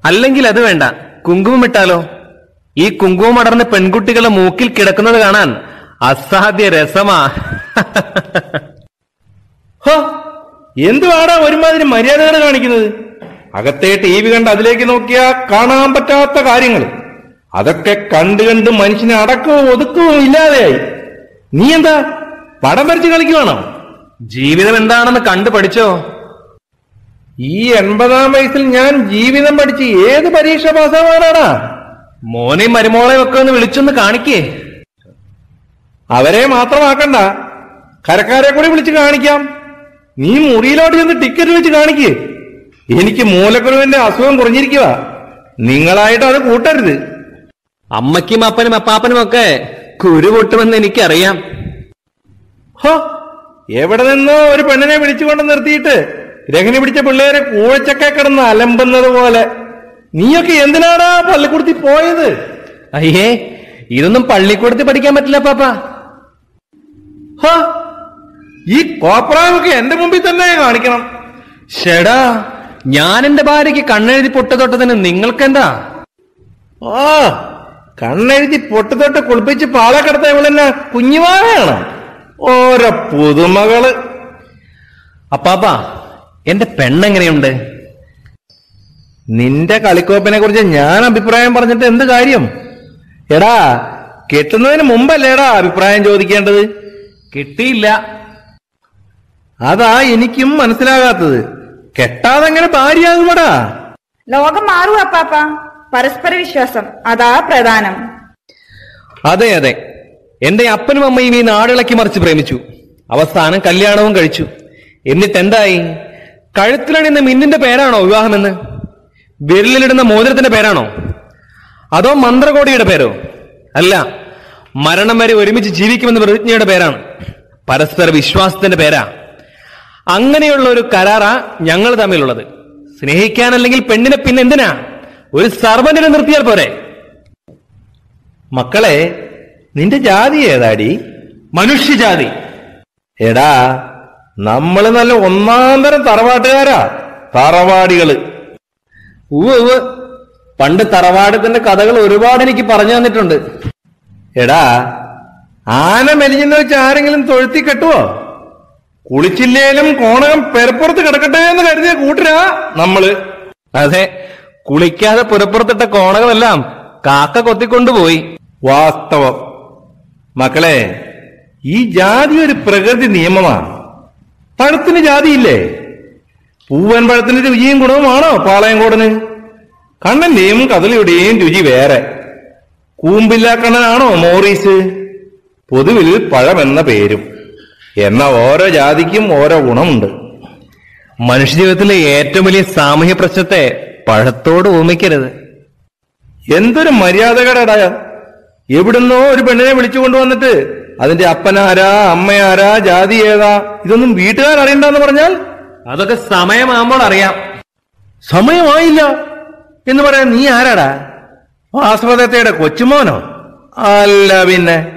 അല്ലെങ്കിൽ അത് വേണ്ട. കുങ്കുമം ഇട്ടാലോ? ഈ കുങ്കുമം അടർന്ന പെൺകുട്ടികളെ മൂക്കിൽ കിടക്കുന്നത് കാണാൻ അസാധ്യ രസമാ. ഹോ, എന്തുവാടാ ഒരുമാതിരി മര്യാദകൾ കാണിക്കുന്നത്? അകത്തെ ടി വി കണ്ട് അതിലേക്ക് നോക്കിയാൽ കാണാൻ പറ്റാത്ത കാര്യങ്ങൾ. അതൊക്കെ കണ്ട് കണ്ട് മനുഷ്യനെ അടക്കവും ഒതുക്കവും ഇല്ലാതെയായി. നീ എന്താ? പടം വരച്ച് കളിക്കുവാണോ? ജീവിതം എന്താണെന്ന് കണ്ടു പഠിച്ചോ? ഈ എൺപതാം വയസ്സിൽ ഞാൻ ജീവിതം പഠിച്ച് ഏത് പരീക്ഷ പാസ്സാവാനാടാ? മോനെയും മരുമോളെയും ഒക്കെ ഒന്ന് വിളിച്ചൊന്ന് കാണിക്കേ. അവരെ മാത്രമാക്കണ്ട. കരക്കാരെ കൂടി വിളിച്ച് കാണിക്കാം. നീ മുറിയിലോട്ട് ചെന്ന് ടിക്കറ്റ് വെച്ച് കാണിക്ക്. എനിക്ക് മൂലക്കുരുവിന്റെ അസുഖം കുറഞ്ഞിരിക്കുക. നിങ്ങളായിട്ട് അത് കൂട്ടരുത്. അമ്മയ്ക്കും അപ്പനും അപ്പാപ്പനും ഒക്കെ കുരു പൊട്ടുമെന്ന് എനിക്കറിയാം. ഹോ എവിടെ നിന്നോ ഒരു പെണ്ണിനെ വിളിച്ചുകൊണ്ട് നിർത്തിയിട്ട് രഹിനി പിടിച്ച പിള്ളേരെ കൂഴച്ചക്കെ കിടന്ന് അലമ്പുന്നത് പോലെ. നീയൊക്കെ എന്തിനാടാ പള്ളിക്കൂടത്തി പോയത്? അയ്യേ ഇതൊന്നും പള്ളിക്കൂടത്തി പഠിക്കാൻ പറ്റില്ല പാപ്പ. ഹോ ഈ കോപ്രാവൊക്കെ എന്റെ മുമ്പിൽ തന്നെ കാണിക്കണം. ഷെടാ ഞാൻ എന്റെ ഭാര്യയ്ക്ക് കണ്ണെഴുതി പൊട്ടു തൊട്ടതിന് നിങ്ങൾക്കെന്താ? ഓ കണ്ണെഴുതി പൊട്ടുതൊട്ട് കുളിപ്പിച്ച് പാളെ കിടത്ത ഇവളെന്നെ കുഞ്ഞുമാവയാണ് ഓരോ പുതുമകൾ. അപ്പാപ്പാ എന്റെ പെണ്ണെങ്ങനെയുണ്ട്? നിന്റെ കളിക്കോപ്പിനെ കുറിച്ച് ഞാൻ അഭിപ്രായം പറഞ്ഞിട്ട് എന്ത് കാര്യം? എടാ കെട്ടുന്നതിന് മുമ്പല്ലേടാ അഭിപ്രായം ചോദിക്കേണ്ടത്? കിട്ടിയില്ല. അതാ എനിക്കും മനസ്സിലാകാത്തത്. കെട്ടാതെങ്ങനെ ഭാര്യയാകുമടാ? ലോകം മാറും അപ്പാപ്പ പരസ്പര വിശ്വാസം. അതാ പ്രധാനം. അതെ അതെ. എന്റെ അപ്പനും അമ്മയും ഈ നാടിളക്കി മറിച്ച് പ്രേമിച്ചു. അവസാനം കല്യാണവും കഴിച്ചു. എന്നിട്ട് എന്തായി കഴുത്തിലണിയുന്ന മിന്നിന്റെ പേരാണോ വിവാഹമെന്ന്? വിരലിലിടുന്ന മോതിരത്തിന്റെ പേരാണോ? അതോ മന്ത്രകോടിയുടെ പേരോ? അല്ല മരണം വരെ ഒരുമിച്ച് ജീവിക്കുമെന്ന പ്രതിജ്ഞയുടെ പേരാണ്. പരസ്പര വിശ്വാസത്തിന്റെ പേരാ. അങ്ങനെയുള്ള ഒരു കരാറാ ഞങ്ങൾ തമ്മിലുള്ളത്. സ്നേഹിക്കാനല്ലെങ്കിൽ പെണ്ണിനെ പിന്നെ എന്തിനാ? ഒരു സർവന്റിനെ നിർത്തിയാൽ പോരെ. മക്കളെ നിന്റെ ജാതി ഏതാടി? മനുഷ്യജാതി. എടാ നമ്മൾ നല്ല ഒന്നാം തരം തറവാട്ടുകാരാ. തറവാടികൾ. ഉവ്വ്. പണ്ട് തറവാടത്തിന്റെ കഥകൾ ഒരുപാട് എനിക്ക് പറഞ്ഞു തന്നിട്ടുണ്ട്. എടാ ആന മെലിഞ്ഞെന്ന് വെച്ച് ആരെങ്കിലും തൊഴുത്തി കെട്ടുവോ? കുളിച്ചില്ലേലും കോണകം പെരപ്പുറത്ത് കിടക്കട്ടെ എന്ന് കരുതിയ കൂട്ടരാ നമ്മൾ. അതെ കുളിക്കാതെ പുറപ്പുറത്തിട്ട കോണകമെല്ലാം കാക്ക കൊത്തിക്കൊണ്ടുപോയി. വാസ്തവം. മക്കളെ ഈ ജാതി ഒരു പ്രകൃതി നിയമമാണ്. പഴത്തിന് ജാതിയില്ലേ? പൂവൻ പഴത്തിന് രുചിയും ഗുണവുമാണോ പാളയംകോടന്? കണ്ണന്റെയും കഥലിയുടെയും രുചി വേറെ. കൂമ്പില്ലാ കണ്ണനാണോ മോറീസ്? പൊതുവിൽ പഴമെന്ന പേരും. എന്ന ഓരോ ജാതിക്കും ഓരോ ഗുണമുണ്ട്. മനുഷ്യജീവിതത്തിലെ ഏറ്റവും വലിയ സാമൂഹ്യ പ്രശ്നത്തെ പഴത്തോട് ഓമിക്കരുത് എന്തൊരു മര്യാദകടടാ. എവിടുന്നോ ഒരു പെണ്ണിനെ വിളിച്ചു കൊണ്ടുവന്നിട്ട് അതിന്റെ അപ്പനാരാ അമ്മയാരാ ജാതി ഏതാ ഇതൊന്നും വീട്ടുകാർ അറിയണ്ടെന്ന് പറഞ്ഞാൽ അതൊക്കെ സമയമാകുമ്പോൾ അറിയാം. സമയമായില്ല എന്ന് പറയാൻ നീ ആരാടാ? വാസ്വദത്തയുടെ കൊച്ചുമോനോ? അല്ല പിന്നെ.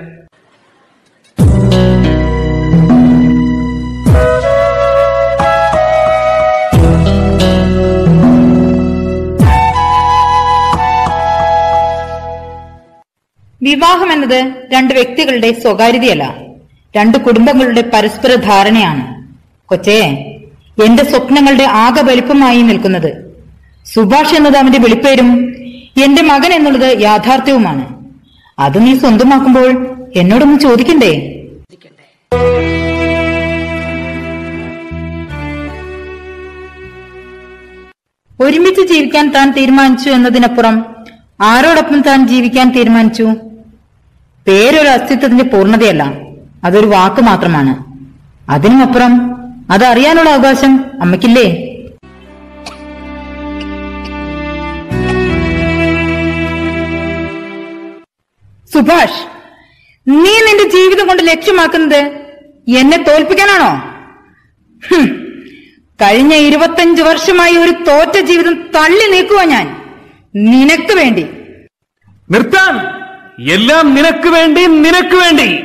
വിവാഹം എന്നത് രണ്ട് വ്യക്തികളുടെ സ്വകാര്യതയല്ല രണ്ട് കുടുംബങ്ങളുടെ പരസ്പര ധാരണയാണ്. കൊച്ചേ എന്റെ സ്വപ്നങ്ങളുടെ ആകെ വലിപ്പമായി നിൽക്കുന്നത് സുഭാഷ് എന്നത് അവന്റെ വെളിപ്പേരും എന്റെ മകൻ എന്നുള്ളത് യാഥാർത്ഥ്യവുമാണ്. അത് നീ സ്വന്തമാക്കുമ്പോൾ എന്നോടൊന്ന് ചോദിക്കണ്ടേ? ഒരുമിച്ച് ജീവിക്കാൻ താൻ തീരുമാനിച്ചു എന്നതിനപ്പുറം ആരോടൊപ്പം താൻ ജീവിക്കാൻ തീരുമാനിച്ചു? പേരൊരു അസ്തിത്വത്തിന്റെ പൂർണതയല്ല. അതൊരു വാക്ക് മാത്രമാണ്. അതിനുമപ്പുറം അതറിയാനുള്ള അവകാശം അമ്മയ്ക്കില്ലേ? സുഭാഷ് നീ നിന്റെ ജീവിതം കൊണ്ട് ലക്ഷ്യമാക്കുന്നത് എന്നെ തോൽപ്പിക്കാനാണോ? കഴിഞ്ഞ ഇരുപത്തഞ്ച് വർഷമായി ഒരു തോറ്റ ജീവിതം തള്ളി നീക്കുവാ ഞാൻ. നിനക്ക് വേണ്ടി. നിർത്താൻ! എല്ലാം നിനക്ക് വേണ്ടി നിനക്ക് വേണ്ടി.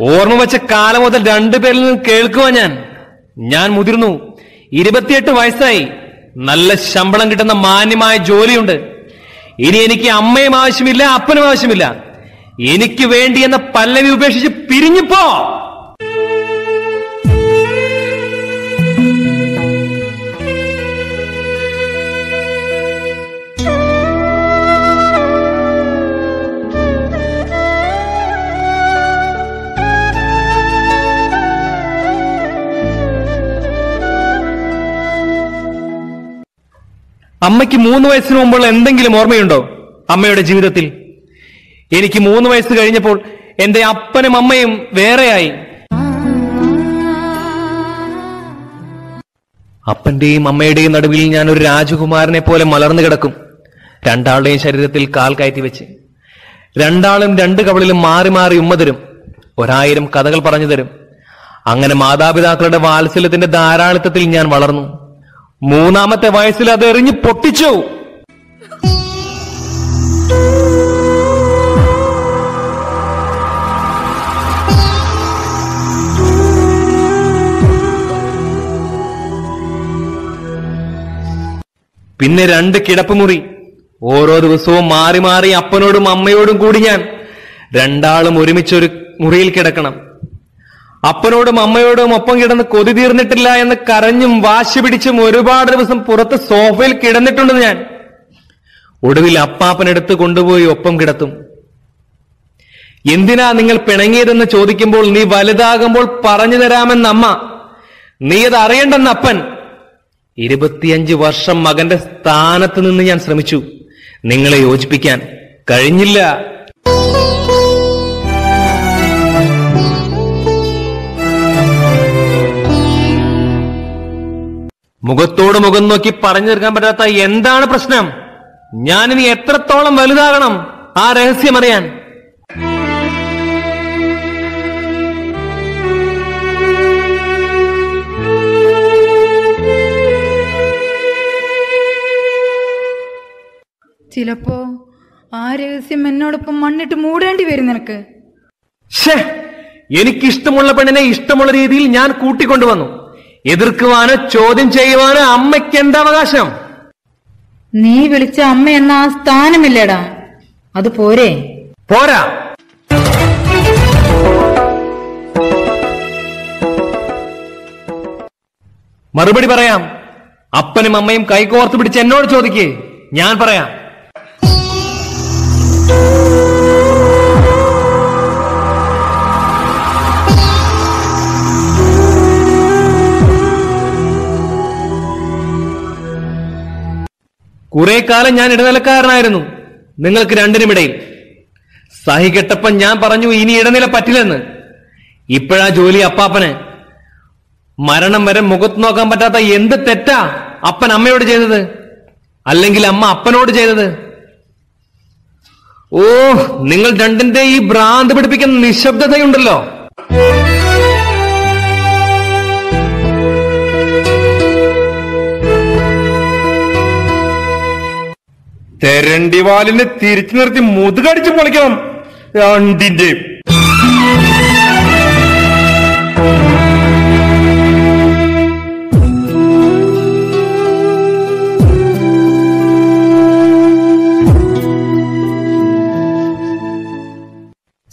ഓർമ്മ വെച്ച കാലം മുതൽ രണ്ടുപേരിൽ നിന്ന് കേൾക്കുവാ ഞാൻ. ഞാൻ മുതിർന്നു. ഇരുപത്തിയെട്ട് വയസ്സായി. നല്ല ശമ്പളം കിട്ടുന്ന മാന്യമായ ജോലിയുണ്ട്. ഇനി എനിക്ക് അമ്മയും ആവശ്യമില്ല അപ്പനും ആവശ്യമില്ല. എനിക്ക് വേണ്ടി എന്ന പല്ലവി ഉപേക്ഷിച്ച് പിരിഞ്ഞുപോ. അമ്മയ്ക്ക് മൂന്ന് വയസ്സിന് മുമ്പുള്ള എന്തെങ്കിലും ഓർമ്മയുണ്ടോ? അമ്മയുടെ ജീവിതത്തിൽ. എനിക്ക് മൂന്ന് വയസ്സ് കഴിഞ്ഞപ്പോൾ എന്റെ അപ്പനും അമ്മയും വേറെയായി. അപ്പന്റെയും അമ്മയുടെയും നടുവിൽ ഞാൻ ഒരു രാജകുമാരനെ പോലെ മലർന്നു കിടക്കും. രണ്ടാളുടെയും ശരീരത്തിൽ കാൽ കയറ്റി വെച്ച്. രണ്ടാളും രണ്ട് കവളിലും മാറി മാറി ഉമ്മ തരും. ഒരായിരം കഥകൾ പറഞ്ഞു തരും. അങ്ങനെ മാതാപിതാക്കളുടെ വാത്സല്യത്തിന്റെ ധാരാളിത്തത്തിൽ ഞാൻ വളർന്നു. മൂന്നാമത്തെ വയസ്സിൽ അത് എറിഞ്ഞ് പൊട്ടിച്ചു. പിന്നെ രണ്ട് കിടപ്പുമുറി. ഓരോ ദിവസവും മാറി മാറി അപ്പനോടും അമ്മയോടും കൂടി ഞാൻ രണ്ടാളും ഒരുമിച്ചൊരു മുറിയിൽ കിടക്കണം. അപ്പനോടും അമ്മയോടും ഒപ്പം കിടന്ന് കൊതി തീർന്നിട്ടില്ല എന്ന് കരഞ്ഞും വാശി പിടിച്ചും ഒരുപാട് ദിവസം പുറത്ത് സോഫയിൽ കിടന്നിട്ടുണ്ട് ഞാൻ. ഒടുവിൽ അപ്പാപ്പനെടുത്ത് കൊണ്ടുപോയി ഒപ്പം കിടത്തും. എന്തിനാ നിങ്ങൾ പിണങ്ങിയതെന്ന് ചോദിക്കുമ്പോൾ നീ വലുതാകുമ്പോൾ പറഞ്ഞു തരാമെന്ന് അമ്മ. നീ അത് അറിയണ്ടെന്ന് അപ്പൻ. ഇരുപത്തിയഞ്ച് വർഷം മകന്റെ സ്ഥാനത്ത് നിന്ന് ഞാൻ ശ്രമിച്ചു. നിങ്ങളെ യോജിപ്പിക്കാൻ കഴിഞ്ഞില്ല. മുഖത്തോട് മുഖം നോക്കി പറഞ്ഞു തീർക്കാൻ പറ്റാത്ത എന്താണ് പ്രശ്നം? ഞാനിനി എത്രത്തോളം വലുതാകണം ആ രഹസ്യം അറിയാൻ? ചിലപ്പോ ആ രഹസ്യം എന്നോടൊപ്പം മണ്ണിട്ട് മൂടേണ്ടി വരും നിനക്ക്. എനിക്കിഷ്ടമുള്ള പെണ്ണിനെ ഇഷ്ടമുള്ള രീതിയിൽ ഞാൻ കൂട്ടിക്കൊണ്ടുവന്നു. എതിർക്കുവാനോ ചോദ്യം ചെയ്യുവാനോ അമ്മയ്ക്ക് എന്താ അവകാശം? നീ വിളിച്ച അമ്മ എന്ന ആ സ്ഥാനമില്ലടാ. അത് പോരെ? പോരാ. മറുപടി പറയാം. അപ്പനും അമ്മയും കൈകോർത്ത് പിടിച്ച് എന്നോട് ചോദിക്കേ. ഞാൻ പറയാം. കുറെ കാലം ഞാൻ ഇടനിലക്കാരനായിരുന്നു. നിങ്ങൾക്ക് രണ്ടിനുമിടയിൽ സഹികെട്ടപ്പം ഞാൻ പറഞ്ഞു ഇനി ഇടനില പറ്റില്ലെന്ന്. ഇപ്പോഴാ ജോലി അപ്പാപ്പന്. മരണം വരെ മുഖത്ത് നോക്കാൻ പറ്റാത്ത എന്ത് തെറ്റാ അപ്പൻ അമ്മയോട് ചെയ്തത്? അല്ലെങ്കിൽ അമ്മ അപ്പനോട് ചെയ്തത്? ഓ നിങ്ങൾ രണ്ടിന്റെ ഈ ഭ്രാന്ത് പിടിപ്പിക്കുന്ന നിശബ്ദതയുണ്ടല്ലോ. തെരണ്ടി വാലിനെ തിരിച്ചു നിർത്തി മുതുകടിച്ച് പൊളിക്കണം. രണ്ടിന്റെ.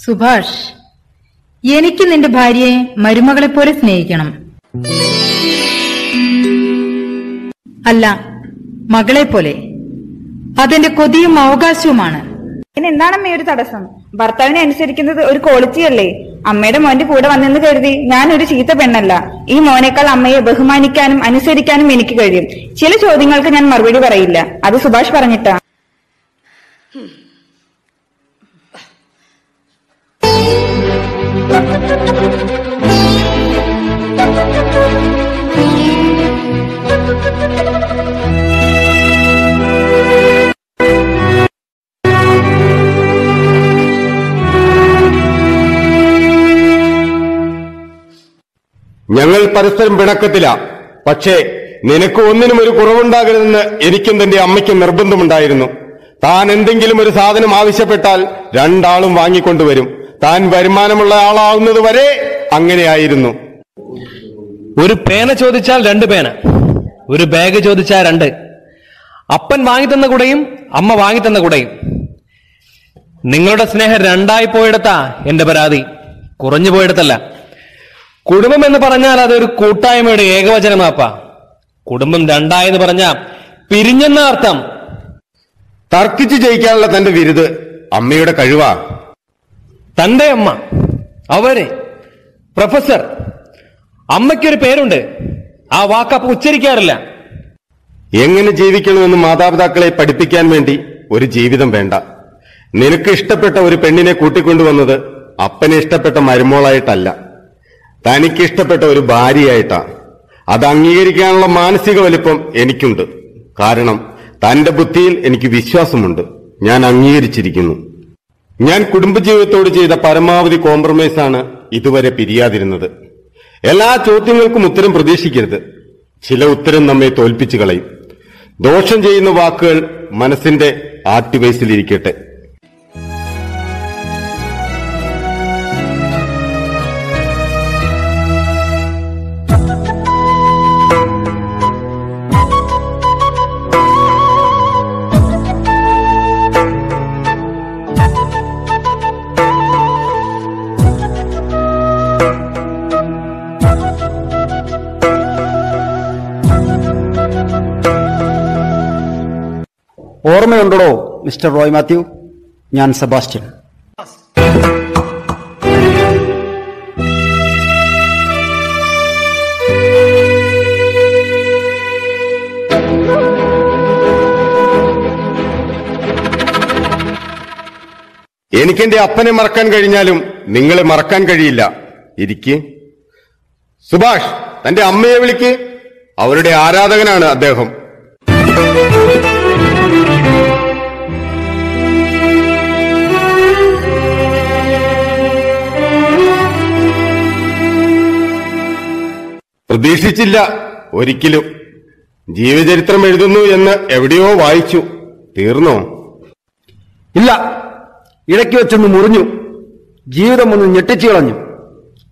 സുഭാഷ് എനിക്ക് നിന്റെ ഭാര്യയെ മരുമകളെ പോലെ സ്നേഹിക്കണം. അല്ല മകളെ പോലെ അതെന്റെ കൊതിയും അവകാശവുമാണ്. പിന്നെ എന്താണ് അമ്മ ഒരു തടസ്സം? ഭർത്താവിനെ അനുസരിക്കുന്നത് ഒരു ക്വാളിറ്റി അല്ലേ? അമ്മയുടെ മോന്റെ കൂടെ വന്നെന്ന് കരുതി ഞാൻ ഒരു ചീത്ത പെണ്ണല്ല. ഈ മോനേക്കാൾ അമ്മയെ ബഹുമാനിക്കാനും അനുസരിക്കാനും എനിക്ക് കഴിയും. ചില ചോദ്യങ്ങൾക്ക് ഞാൻ മറുപടി പറയില്ല. അത് സുഭാഷ് പറഞ്ഞിട്ടാ. ഞങ്ങൾ പരസ്പരം പിണക്കത്തില. പക്ഷേ നിനക്ക് ഒന്നിനും ഒരു കുറവുണ്ടാകരുതെന്ന് എനിക്കും തന്റെ അമ്മയ്ക്കും നിർബന്ധമുണ്ടായിരുന്നു. താൻ എന്തെങ്കിലും ഒരു സാധനം ആവശ്യപ്പെട്ടാൽ രണ്ടാളും വാങ്ങിക്കൊണ്ടുവരും. താൻ വരുമാനമുള്ള ആളാവുന്നത് വരെ അങ്ങനെയായിരുന്നു. ഒരു പേന ചോദിച്ചാൽ രണ്ട് പേന. ഒരു ബാഗ് ചോദിച്ചാൽ രണ്ട്. അപ്പൻ വാങ്ങിത്തന്ന കുടയും അമ്മ വാങ്ങിത്തന്ന കുടയും. നിങ്ങളുടെ സ്നേഹം രണ്ടായി പോയിടത്താ എന്റെ പരാതി. കുറഞ്ഞു പോയിടത്തല്ല. കുടുംബം എന്ന് പറഞ്ഞാൽ അതൊരു കൂട്ടായ്മയുടെ ഏകവചനമാപ്പ. കുടുംബം രണ്ടായെന്ന് പറഞ്ഞ പിരിഞ്ഞെന്ന അർത്ഥം. തർക്കിച്ച് ജയിക്കാനുള്ള തന്റെ വിരുത് അമ്മയുടെ കഴിവാ. തന്റെ അമ്മ അവർ പ്രൊഫസർ അമ്മയ്ക്കൊരു പേരുണ്ട്. ആ വാക്കപ്പ ഉച്ചരിക്കാറില്ല. എങ്ങനെ ജീവിക്കണമെന്ന് മാതാപിതാക്കളെ പഠിപ്പിക്കാൻ വേണ്ടി ഒരു ജീവിതം വേണ്ട. നിനക്ക് ഇഷ്ടപ്പെട്ട ഒരു പെണ്ണിനെ കൂട്ടിക്കൊണ്ടുവന്നത് അപ്പനെ ഇഷ്ടപ്പെട്ട മരുമോളായിട്ടല്ല. തനിക്ക് ഇഷ്ടപ്പെട്ട ഒരു ഭാര്യയായിട്ടാ. അത് അംഗീകരിക്കാനുള്ള മാനസിക വലിപ്പം എനിക്കുണ്ട്. കാരണം തന്റെ ബുദ്ധിയിൽ എനിക്ക് വിശ്വാസമുണ്ട്. ഞാൻ അംഗീകരിച്ചിരിക്കുന്നു. ഞാൻ കുടുംബജീവിതത്തോട് ചെയ്ത പരമാവധി കോംപ്രമൈസ് ആണ് ഇതുവരെ പിരിയാതിരുന്നത്. എല്ലാ ചോദ്യങ്ങൾക്കും ഉത്തരം പ്രതീക്ഷിക്കരുത്. ചില ഉത്തരം നമ്മെ തോൽപ്പിച്ചു കളയും. ദോഷം ചെയ്യുന്ന വാക്കുകൾ മനസ്സിന്റെ ആർട്ടിവൈസിലിരിക്കട്ടെ ഓർമ്മയുണ്ടോ മിസ്റ്റർ റോയ് മാത്യു? ഞാൻ സെബാസ്റ്റ്യൻ. എനിക്കെന്റെ അപ്പനെ മറക്കാൻ കഴിഞ്ഞാലും നിങ്ങളെ മറക്കാൻ കഴിയില്ല. ഇരിക്ക്. സുഭാഷ് തന്റെ അമ്മയെ വിളിക്ക്. അവരുടെ ആരാധകനാണ് അദ്ദേഹം. പ്രതീക്ഷിച്ചില്ല ഒരിക്കലും. ജീവചരിത്രം എഴുതുന്നു എന്ന് എവിടെയോ വായിച്ചു. തീർന്നോ? ഇല്ല. ഇടയ്ക്ക് വെച്ചൊന്ന് മുറിഞ്ഞു. ജീവിതം ഒന്ന് ഞെട്ടിച്ചു കളഞ്ഞു.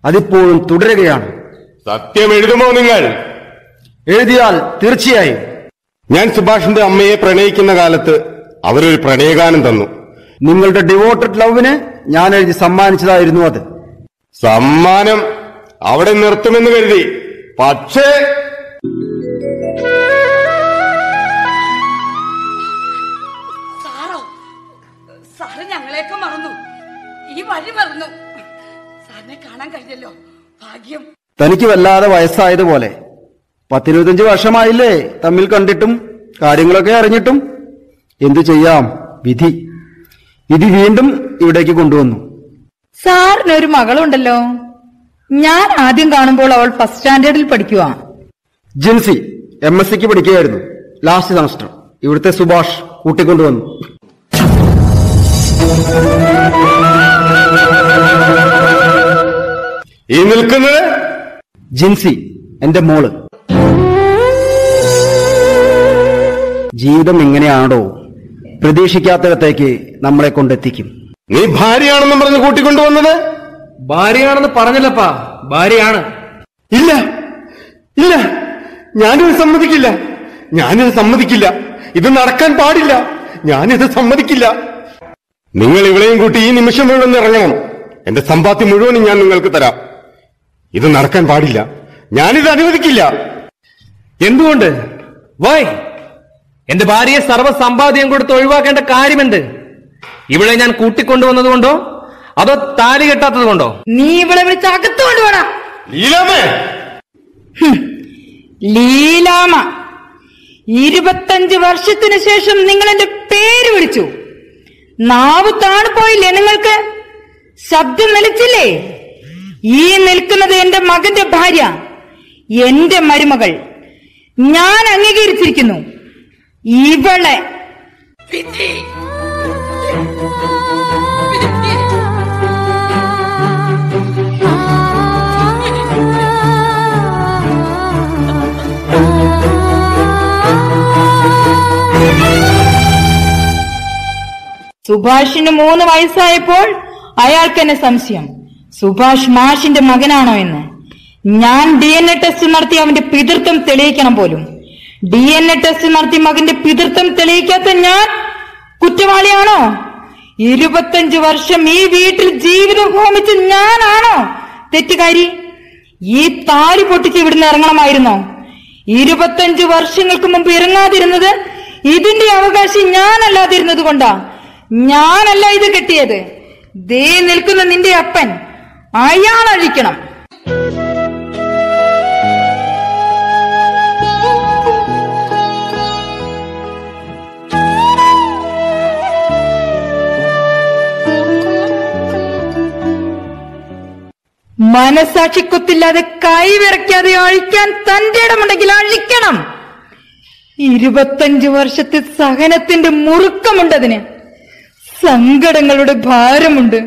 അതിപ്പോഴും തുടരുകയാണ്. സത്യം എഴുതുമോ നിങ്ങൾ? എഴുതിയാൽ തീർച്ചയായും. ഞാൻ സുഭാഷിന്റെ അമ്മയെ പ്രണയിക്കുന്ന കാലത്ത് അവരൊരു പ്രണയഗാനം തന്നു. നിങ്ങളുടെ ഡിവോട്ടഡ് ലവിന് ഞാൻ എഴുതി സമ്മാനിച്ചതായിരുന്നു അത്. സമ്മാനം അവിടെ നിർത്തുമെന്ന് കരുതി. പക്ഷേ സാറോ സാറ് ഞങ്ങളെയൊക്കെ മറന്നു. ഈ വഴി മറന്നു. സാറിനെ കാണാൻ കഴിഞ്ഞല്ലോ. ഭാഗ്യം. തനിക്ക് വല്ലാതെ വയസ്സായതുപോലെ. പത്തിരുപത്തഞ്ച് വർഷമായില്ലേ തമ്മിൽ കണ്ടിട്ടും കാര്യങ്ങളൊക്കെ അറിഞ്ഞിട്ടും? എന്തു ചെയ്യാം? വിധി. വിധി വീണ്ടും ഇവിടേക്ക് കൊണ്ടുവന്നു. സാറിനൊരു മകളുണ്ടല്ലോ. ഞാൻ ആദ്യം കാണുമ്പോൾ അവൾ ഫസ്റ്റ് സ്റ്റാൻഡേർഡിൽ പഠിക്കുവാ. ജിൻസി എം എസ് സിക്ക് പഠിക്കുകയായിരുന്നു. ലാസ്റ്റ് സെമസ്റ്റർ ഇവിടുത്തെ സുഭാഷ് കൂട്ടിക്കൊണ്ടുവന്നു. ഈ നിൽക്കുന്നത്? ജിൻസി എന്റെ മോൾ. ജീവിതം ഇങ്ങനെയാണോ? പ്രതീക്ഷിക്കാത്തിടത്തേക്ക് നമ്മളെ കൊണ്ടെത്തിക്കും. നീ ഭാര്യയാണെന്നും പറഞ്ഞ് കൂട്ടിക്കൊണ്ടുവന്നത്? ഭാര്യയാണെന്ന് പറഞ്ഞല്ലപ്പാ. ഭാര്യയാണ്. ഇല്ല. ഇല്ല. ഞാനിത് സമ്മതിക്കില്ല. ഞാനിത് സമ്മതിക്കില്ല. ഇത് നടക്കാൻ പാടില്ല. ഞാനിത് സമ്മതിക്കില്ല. നിങ്ങൾ ഇവളെയും കൂട്ടി ഈ നിമിഷം മുഴുവൻ ഇറങ്ങണം. എന്റെ സമ്പാദ്യം മുഴുവനും ഞാൻ നിങ്ങൾക്ക് തരാം. ഇത് നടക്കാൻ പാടില്ല. ഞാനിത് അനുവദിക്കില്ല. എന്തുകൊണ്ട്? വൈ. എന്റെ ഭാര്യയെ സർവ സമ്പാദ്യം കൊടുത്ത് ഒഴിവാക്കേണ്ട കാര്യമെന്ത്? ഇവളെ ഞാൻ കൂട്ടിക്കൊണ്ടുവന്നതുകൊണ്ടോ? അതോ താലി കെട്ടാത്തത് കൊണ്ടോ? നീ ഇവളെ വിളിച്ച് അകത്ത് കൊണ്ടുപോടാ. ലീലാമേ ലീലാമ ഇരുപത്തഞ്ച് വർഷത്തിന് ശേഷം നിങ്ങൾ എന്റെ പേര് വിളിച്ചു. നാവ് താണുപോയില്ലേ നിങ്ങൾക്ക്? ശബ്ദം നിലച്ചില്ലേ? ഈ നിൽക്കുന്നത് എന്റെ മകന്റെ ഭാര്യ എന്റെ മരുമകൾ. ഞാൻ അംഗീകരിച്ചിരിക്കുന്നു. ഇവളെ. വിധി. സുഭാഷിന് മൂന്ന് വയസ്സായപ്പോൾ അയാൾക്ക് എന്നെ സംശയം. സുഭാഷ് മാഷിന്റെ മകനാണോ എന്ന്. ഞാൻ ഡി എൻ എ ടെസ്റ്റ് നടത്തി അവന്റെ പിതൃത്വം തെളിയിക്കണം പോലും. ഡി എൻ എ ടെസ്റ്റ് നടത്തി മകന്റെ പിതൃത്വം തെളിയിക്കാത്ത ഞാൻ കുറ്റവാളിയാണോ? ഇരുപത്തഞ്ച് വർഷം ഈ വീട്ടിൽ ജീവിതം ഹോമിച്ച ഞാനാണോ? തെറ്റുകാരി ഈ താലി പൊട്ടിച്ച് ഇവിടുന്ന് ഇറങ്ങണമായിരുന്നോ? ഇരുപത്തഞ്ച് വർഷങ്ങൾക്ക് മുമ്പ് ഇറങ്ങാതിരുന്നത് ഇതിന്റെ അവകാശം ഞാനല്ലാതിരുന്നത് കൊണ്ടാ? ഞാനല്ല ഇത് കെട്ടിയത്. ദേ നിൽക്കുന്ന നിന്റെ അപ്പൻ. അയാൾ അഴിക്കണം മനസാക്ഷിക്കൊത്തില്ലാതെ കൈവിറക്കാതെ അഴിക്കാൻ തന്റെ ഇടമുണ്ടെങ്കിൽ അഴിക്കണം. ഇരുപത്തഞ്ച് വർഷത്തെ സഹനത്തിന്റെ മുറുക്കമുണ്ടതിന്. സങ്കടങ്ങളുടെ ഭാരമുണ്ട്.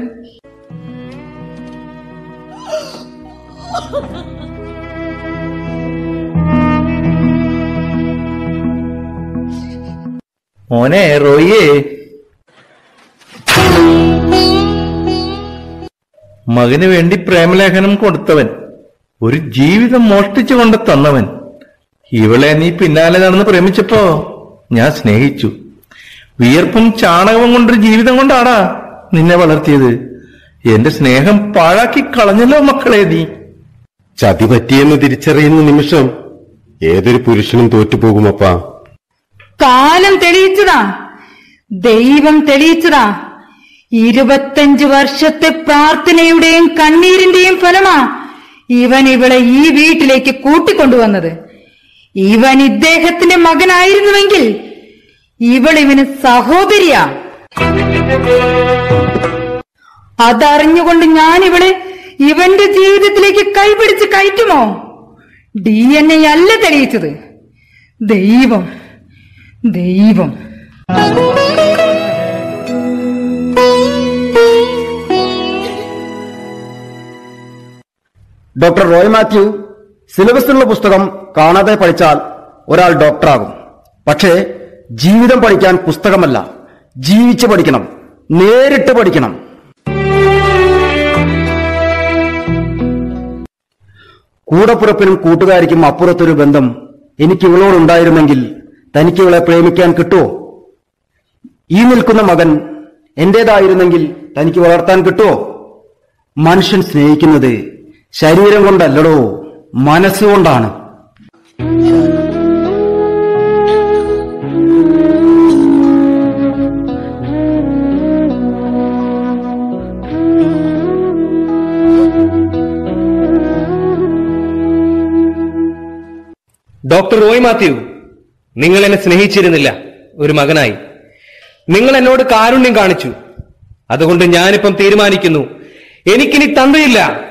മോനെ റോയി മകന് വേണ്ടി പ്രേമലേഖനം കൊടുത്തവൻ ഒരു ജീവിതം മോഷ്ടിച്ചു കൊണ്ട് തന്നവൻ. ഇവളെ നീ പിന്നാലെ നടന്ന് പ്രേമിച്ചപ്പോ ഞാൻ സ്നേഹിച്ചു. വിയർപ്പും ചാണകവും കൊണ്ടൊരു ജീവിതം കൊണ്ടാടാ നിന്നെ വളർത്തിയത്. എന്റെ സ്നേഹം പാഴാക്കി കളഞ്ഞല്ലോ മക്കളെ നീ. ചതി പറ്റിയെന്ന് തിരിച്ചറിയുന്ന നിമിഷം ഏതൊരു പുരുഷനും തോറ്റുപോകുമപ്പാ. കാലം തെളിയിച്ചതാ. ദൈവം തെളിയിച്ചതാ. ഇരുപത്തഞ്ച് വർഷത്തെ പ്രാർത്ഥനയുടെയും കണ്ണീരിന്റെയും ഫലമാ ഇവൻ ഇവളെ ഈ വീട്ടിലേക്ക് കൂട്ടിക്കൊണ്ടുവന്നത്. ഇവൻ ഇദ്ദേഹത്തിന്റെ മകനായിരുന്നുവെങ്കിൽ ഇവൾ ഇവന് സഹോദരിയാ. അതറിഞ്ഞുകൊണ്ട് ഞാൻ ഇവളെ ഇവന്റെ ജീവിതത്തിലേക്ക് കൈപിടിച്ച് കയറ്റുമോ? ഡി എൻ എ അല്ല തെളിയിച്ചത്. ദൈവം ദൈവം. ഡോക്ടർ റോയ് മാത്യു സിലബസിലുള്ള പുസ്തകം കാണാതെ പഠിച്ചാൽ ഒരാൾ ഡോക്ടറാകും. പക്ഷേ ജീവിതം പഠിക്കാൻ പുസ്തകമല്ല. ജീവിച്ച് പഠിക്കണം. നേരിട്ട് പഠിക്കണം. കൂടപ്പുറപ്പിനും കൂട്ടുകാരിക്കും അപ്പുറത്തൊരു ബന്ധം എനിക്ക് ഇവളോടുണ്ടായിരുന്നെങ്കിൽ തനിക്ക് ഇവളെ പ്രേമിക്കാൻ കിട്ടുമോ ഈ നിൽക്കുന്ന മകൻ എന്റേതായിരുന്നെങ്കിൽ തനിക്ക് വളർത്താൻ കിട്ടുമോ മനുഷ്യൻ സ്നേഹിക്കുന്നത് ശരീരം കൊണ്ടല്ലടോ മനസ്സുകൊണ്ടാണ് ഡോക്ടർ റോയ് മാത്യു നിങ്ങൾ എന്നെ സ്നേഹിച്ചിരുന്നില്ല ഒരു മകനായി. നിങ്ങൾ എന്നോട് കാരുണ്യം കാണിച്ചു. അതുകൊണ്ട് ഞാനിപ്പം തീരുമാനിക്കുന്നു. എനിക്കിനി തന്തയില്ല.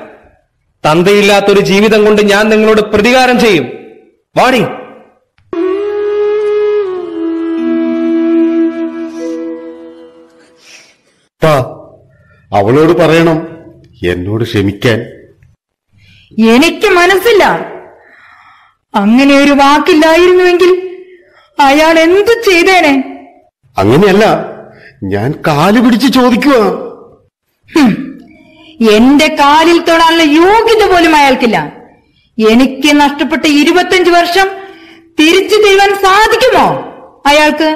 തന്തയില്ലാത്തൊരു ജീവിതം കൊണ്ട് ഞാൻ നിങ്ങളോട് പ്രതികാരം ചെയ്യും. വാടി അവളോട് പറയണം എന്നോട് ക്ഷമിക്കാൻ. എനിക്ക് മനസ്സില്ല. അങ്ങനെ ഒരു വാക്കില്ലായിരുന്നുവെങ്കിൽ അയാൾ എന്തു ചെയ്തേനെ? അങ്ങനെയല്ല ഞാൻ കാൽ പിടിച്ച് ചോദിക്കുക എന്റെ കാലിൽ തൊടാനുള്ള യോഗ്യത പോലും അയാൾക്കില്ല. എനിക്ക് നഷ്ടപ്പെട്ട ഇരുപത്തഞ്ച് വർഷം തിരിച്ചു തരുവാൻ സാധിക്കുമോ അയാൾക്ക്?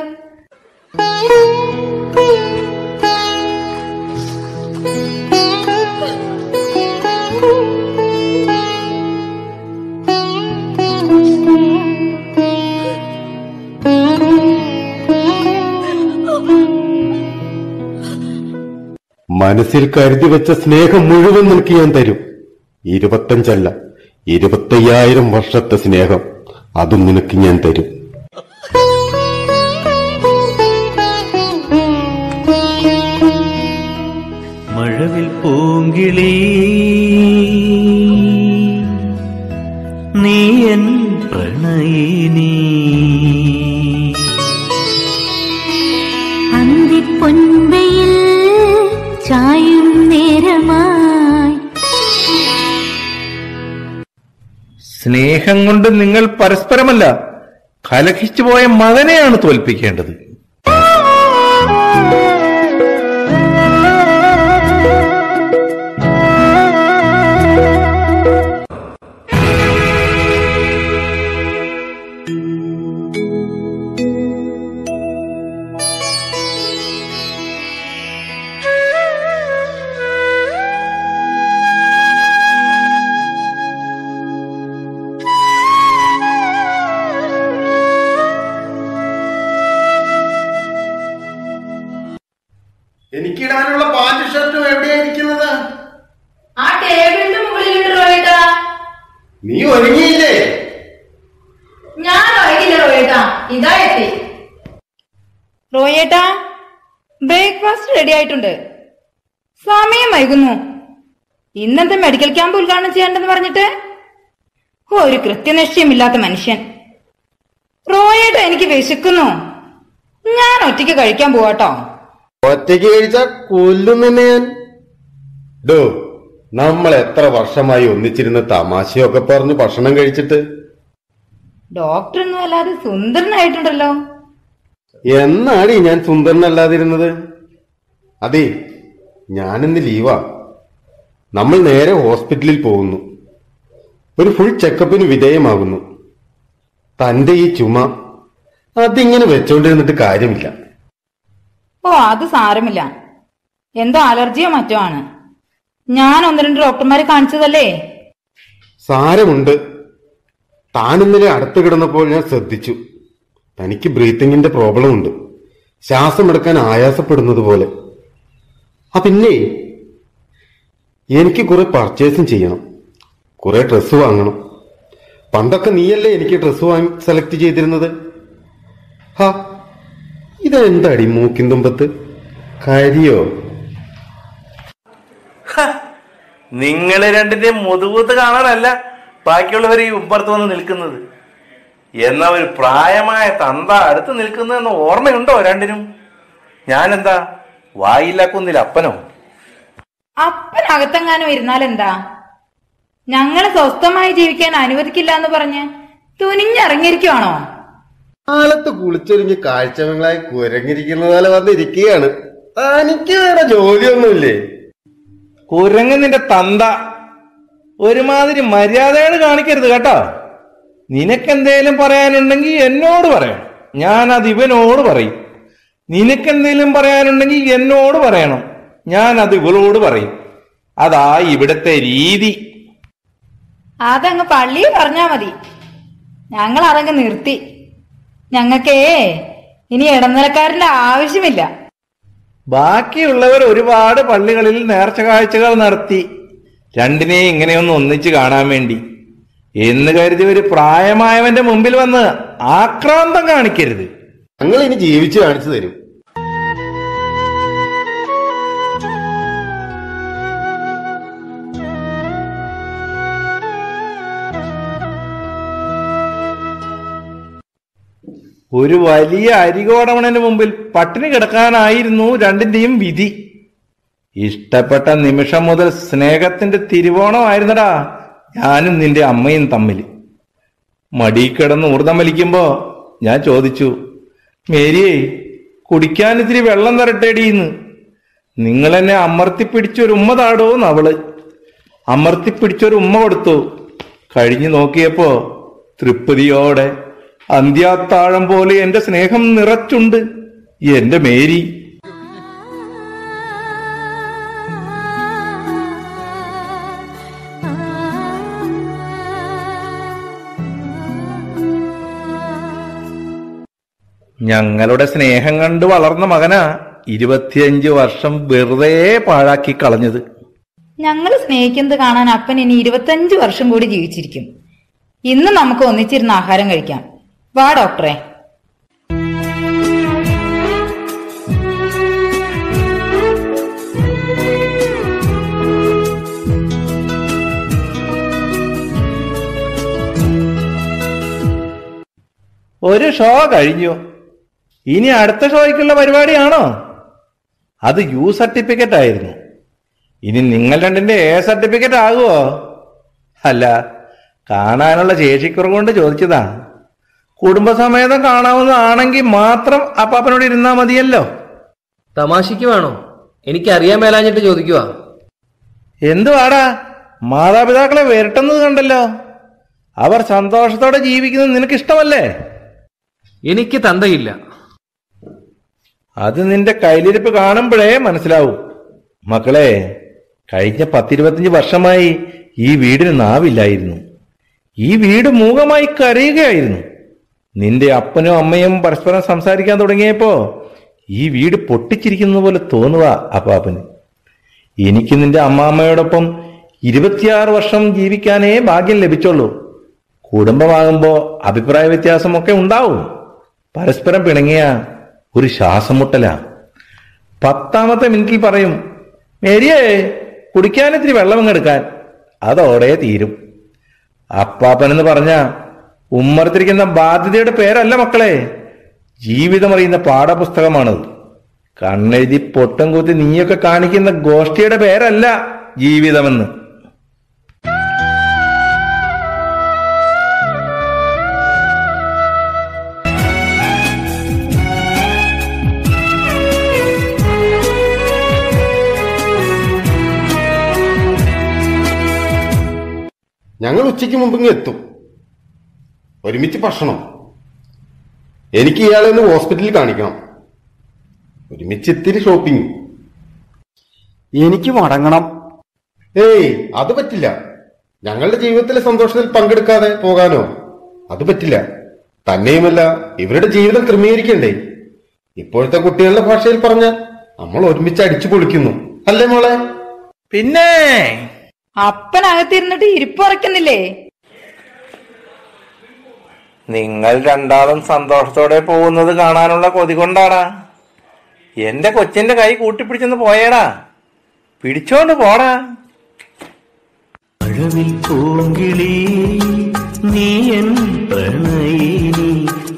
മനസ്സിൽ കരുതി വെച്ച സ്നേഹം മുഴുവൻ നിനക്ക് ഞാൻ തരും. ഇരുപത്തഞ്ചല്ല ഇരുപത്തയ്യായിരം വർഷത്തെ സ്നേഹം അതും നിനക്ക് ഞാൻ തരും. മഴവിൽ പൂങ്കിളി നീ എൻ പ്രണയിനി. സ്നേഹം കൊണ്ട് നിങ്ങൾ പരസ്പരമല്ല കലഹിച്ചു പോയ മകനെയാണ് തോൽപ്പിക്കേണ്ടത്. എനിക്കിടാനുള്ള പാന്റ് ഷർട്ടും എവിടെയായിരിക്കുന്നത് ആ ടേബിളിന്റെ മുകളിലുണ്ട് റോയേട്ടാ. നീ ഒരുങ്ങിയില്ലേ? ഞാൻ ഒരുങ്ങില്ല റോയേട്ടാ. ഇതാ എത്തി. റോയേട്ടാ ബ്രേക്ക്ഫാസ്റ്റ് റെഡി ആയിട്ടുണ്ട്. സമയം വൈകുന്നു. ഇന്നത്തെ മെഡിക്കൽ ക്യാമ്പ് ഉദ്ഘാടനം ചെയ്യണ്ടെന്ന് പറഞ്ഞിട്ട്? ഓ, ഒരു കൃത്യനിശ്ചയമില്ലാത്ത മനുഷ്യൻ. റോയേട്ടാ എനിക്ക് വിശക്കുന്നു. ഞാൻ ഒറ്റയ്ക്ക് കഴിക്കാൻ പോവാട്ടോ. ഒറ്റയ്ക്ക് കഴിച്ച കൊല്ലും നിന്നെ ഞാൻ. ഡോ നമ്മൾ എത്ര വർഷമായി ഒന്നിച്ചിരുന്ന് തമാശയൊക്കെ പറഞ്ഞു ഭക്ഷണം കഴിച്ചിട്ട്? അല്ലാതെ സുന്ദരനായിട്ടുണ്ടല്ലോ. എന്നാടി ഞാൻ സുന്ദരനല്ലാതിരുന്നത്? അതെ ഞാനിന്ന് ലീവാ. നമ്മൾ നേരെ ഹോസ്പിറ്റലിൽ പോകുന്നു. ഒരു ഫുൾ ചെക്കപ്പിന് വിധേയമാകുന്നു. തന്റെ ഈ ചുമ അതിങ്ങനെ വെച്ചോണ്ടിരുന്നിട്ട് കാര്യമില്ല. ഓ അത് സാരമില്ല. എന്തോ അലർജിയോ മറ്റോ ആണ്. ഞാൻ ഒന്ന് രണ്ട് ഡോക്ടർമാരെ കാണിച്ചതല്ലേ? സാരമുണ്ട്. താൻ ഇന്നലെ അടുത്ത് കിടന്നപ്പോൾ ഞാൻ ശ്രദ്ധിച്ചു. തനിക്ക് ബ്രീത്തിങ്ങിന്റെ പ്രോബ്ലം ഉണ്ട് ശ്വാസം എടുക്കാൻ ആയാസപ്പെടുന്നത് പോലെ. ആ പിന്നെ എനിക്ക് കുറെ പർച്ചേസും ചെയ്യണം. കുറെ ഡ്രസ്സ് വാങ്ങണം. പണ്ടൊക്കെ നീയല്ലേ എനിക്ക് ഡ്രസ്സ് വാങ്ങി സെലക്ട് ചെയ്തിരുന്നത്? ഹാ ഇതെന്താടി മൂക്കിൻ തുമ്പത്ത് കരിയോ നിങ്ങൾ രണ്ടിന്റെ മുതുകൂത്ത് കാണാനല്ല ബാക്കിയുള്ളവർ ഈ ഉപ്പുറത്ത് വന്ന് നിൽക്കുന്നത്. എന്നാ ഒരു പ്രായമായ തന്ത അടുത്ത് നിൽക്കുന്നതെന്ന് ഓർമ്മയുണ്ടോ രണ്ടിനും? ഞാനെന്താ വായില്ലാക്കുന്നില്ല അപ്പനോ? അപ്പനകത്തെങ്ങാനും ഇരുന്നാൽ എന്താ ഞങ്ങളെ സ്വസ്ഥമായി ജീവിക്കാൻ അനുവദിക്കില്ല എന്ന് പറഞ്ഞ് തുനിഞ്ഞിറങ്ങിയിരിക്കുവാണോ? കാലത്ത് കുളിച്ചൊരുങ്ങി കാഴ്ചകളായി കുരങ്ങിരിക്കുന്ന പോലെ വന്നിരിക്കുകയാണ്. തനിക്ക് വേറെ ജോലിയൊന്നുമില്ലേ? കുരങ്ങ് നിന്റെ തന്ത. ഒരുമാതിരി മര്യാദയാണ് കാണിക്കരുത് കേട്ടോ. നിനക്കെന്തേലും പറയാനുണ്ടെങ്കിൽ എന്നോട് പറയണം ഞാൻ അത് ഇവനോട് പറയും. നിനക്കെന്തേലും പറയാനുണ്ടെങ്കിൽ എന്നോട് പറയണം. ഞാൻ അത് ഇവളോട് പറയും. അതാ ഇവിടത്തെ രീതി. അതങ്ങ് പള്ളി പറഞ്ഞാ മതി. ഞങ്ങൾ അതങ്ങ് നിർത്തി. ഞങ്ങൾക്കേ ഇനി ഇടനിലക്കാരന്റെ ആവശ്യമില്ല. ബാക്കിയുള്ളവർ ഒരുപാട് പള്ളികളിൽ നേർച്ച കാഴ്ചകൾ നടത്തി. രണ്ടിനെയും ഇങ്ങനെയൊന്ന് ഒന്നിച്ചു കാണാൻ വേണ്ടി. എന്ന് കരുതി ഒരു പ്രായമായവന്റെ മുമ്പിൽ വന്ന് ആക്രാന്തം കാണിക്കരുത്. ഞങ്ങൾ ഇനി ജീവിച്ചു കാണിച്ചു തരും. ഒരു വലിയ അരികോടവണന് മുമ്പിൽ പട്ടിണി കിടക്കാനായിരുന്നു രണ്ടിന്റെയും വിധി. ഇഷ്ടപ്പെട്ട നിമിഷം മുതൽ സ്നേഹത്തിന്റെ തിരുവോണമായിരുന്നടാ ഞാനും നിന്റെ അമ്മയും തമ്മിൽ. മടി കിടന്ന് ഊർദം വലിക്കുമ്പോ ഞാൻ ചോദിച്ചു മേരിയേ കുടിക്കാൻ ഇത്തിരി വെള്ളം തരട്ടേടിന്ന് നിങ്ങൾ എന്നെ അമർത്തിപ്പിടിച്ചൊരു ഉമ്മ താടോന്ന് അവൾ. അമർത്തിപ്പിടിച്ചൊരു ഉമ്മ കൊടുത്തു. കഴിഞ്ഞു നോക്കിയപ്പോ തൃപ്തിയോടെ അന്ത്യാത്താഴം പോലെ എന്റെ സ്നേഹം നിറച്ചുണ്ട്. എന്റെ മേരി. ഞങ്ങളുടെ സ്നേഹം കണ്ട് വളർന്ന മകനാ ഇരുപത്തിയഞ്ച് വർഷം വെറുതെ പാഴാക്കി കളഞ്ഞത്. ഞങ്ങൾ സ്നേഹിക്കുന്നത് കാണാൻ അപ്പൻ ഇനി ഇരുപത്തഞ്ച് വർഷം കൂടി ജീവിച്ചിരിക്കും. ഇന്ന് നമുക്ക് ഒന്നിച്ചിരുന്ന് ആഹാരം കഴിക്കാം. വാ ഡോക്ടറെ. ഒരു ഷോ കഴിഞ്ഞു. ഇനി അടുത്ത ഷോയ്ക്കുള്ള പരിപാടിയാണോ? അത് യു സർട്ടിഫിക്കറ്റ് ആയിരുന്നു. ഇനി നിങ്ങൾ രണ്ടിന്റെ എ സർട്ടിഫിക്കറ്റ് ആകുമോ അല്ല കാണാനുള്ള ശേഷിക്കുറവ് കൊണ്ട് ചോദിച്ചതാ. കുടുംബസമേതം കാണാവുന്നതാണെങ്കിൽ മാത്രം അപ്പാപ്പനോട് ഇരുന്നാ മതിയല്ലോ. തമാശയ്ക്ക് വേണോ? എനിക്കറിയാൻ മേലാഞ്ഞിട്ട് ചോദിക്കുക എന്തുവാടാ? മാതാപിതാക്കളെ വരട്ടുന്നത് കണ്ടല്ലോ. അവർ സന്തോഷത്തോടെ ജീവിക്കുന്നത് നിനക്ക് ഇഷ്ടമല്ലേ എനിക്ക് തന്തയില്ല. അത് നിന്റെ കയ്യിലിരിപ്പ് കാണുമ്പോഴേ മനസ്സിലാവും. മക്കളെ കഴിഞ്ഞ പത്തിരുപത്തിയഞ്ച് വർഷമായി ഈ വീടിന് നാവില്ലായിരുന്നു. ഈ വീട് മൂകമായി കരയുകയായിരുന്നു. നിന്റെ അപ്പനും അമ്മയും പരസ്പരം സംസാരിക്കാൻ തുടങ്ങിയപ്പോ ഈ വീട് പൊട്ടിച്ചിരിക്കുന്ന പോലെ തോന്നുക അപ്പാപ്പന്. എനിക്ക് നിന്റെ അമ്മാമ്മയോടൊപ്പം ഇരുപത്തിയാറ് വർഷം ജീവിക്കാനേ ഭാഗ്യം ലഭിച്ചുള്ളൂ കുടുംബമാകുമ്പോ അഭിപ്രായ വ്യത്യാസമൊക്കെ ഉണ്ടാവും. പരസ്പരം പിണങ്ങിയ ഒരു ശ്വാസം മുട്ടലാ പത്താമത്തെ മിനിറ്റിൽ പറയും മേരിയേ കുടിക്കാൻ ഇത്തിരി വെള്ളം എടുക്കാൻ. അതോടെ തീരും. അപ്പാപ്പനെന്ന് പറഞ്ഞ ഉമ്മറത്തിരിക്കുന്ന ബാധ്യതയുടെ പേരല്ല മക്കളെ. ജീവിതമറിയുന്ന പാഠപുസ്തകമാണത്. കണ്ണെഴുതി പൊട്ടം കൂത്തി നീയൊക്കെ കാണിക്കുന്ന ഗോഷ്ഠിയുടെ പേരല്ല ജീവിതമെന്ന്. ഞങ്ങൾ ഉച്ചയ്ക്ക് മുമ്പ് എത്തും. ഒരുമിച്ച് ഭക്ഷണം. എനിക്ക് ഇയാളെ ഒന്ന് ഹോസ്പിറ്റലിൽ കാണിക്കണം. ഒരുമിച്ച് ഇത്തിരി ഷോപ്പിംഗ് എനിക്ക് മടങ്ങണം. ഏയ് അത് പറ്റില്ല. ഞങ്ങളുടെ ജീവിതത്തിലെ സന്തോഷത്തിൽ പങ്കെടുക്കാതെ പോകാനോ? അത് പറ്റില്ല. തന്നെയുമല്ല ഇവരുടെ ജീവിതം ക്രമീകരിക്കണ്ടേ? ഇപ്പോഴത്തെ കുട്ടികളുടെ ഭാഷയിൽ പറഞ്ഞാൽ നമ്മൾ ഒരുമിച്ച് അടിച്ചു പൊളിക്കുന്നു. അല്ലേ മോളെ? പിന്നെ അപ്പനകത്തിരുന്നിട്ട് ഇരിപ്പുറക്കുന്നില്ലേ നിങ്ങൾ രണ്ടാളും സന്തോഷത്തോടെ പോകുന്നത് കാണാനുള്ള കൊതി കൊണ്ടാടാ. എന്റെ കൊച്ചിന്റെ കൈ കൂട്ടിപ്പിടിച്ചെന്ന് പോയേടാ. പിടിച്ചോണ്ട് പോടാ. അഴവിൽ പൂങ്കിളി നീ എൻ പ്രണയിനി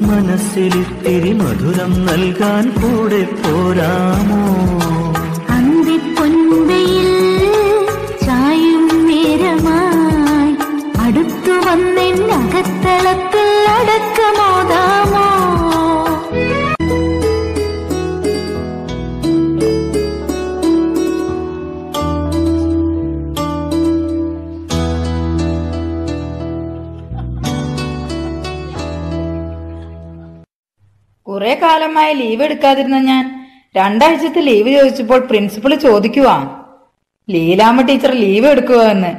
മനസ്സിലിത്തിരി മധുരം നൽകാൻ കൂടെ പോരാമോ? അന്തിപ്പൊൻപയിൽ ചായും നേരമായി അടുത്തു വന്നെന്നകത്തളത്തിൽ കുറെ കാലമായി ലീവ് എടുക്കാതിരുന്ന ഞാൻ രണ്ടാഴ്ചത്തെ ലീവ് ചോദിച്ചപ്പോൾ പ്രിൻസിപ്പൾ ചോദിക്കുവാ ലീലാമ്മ ടീച്ചർ ലീവ് എടുക്കുക എന്ന്.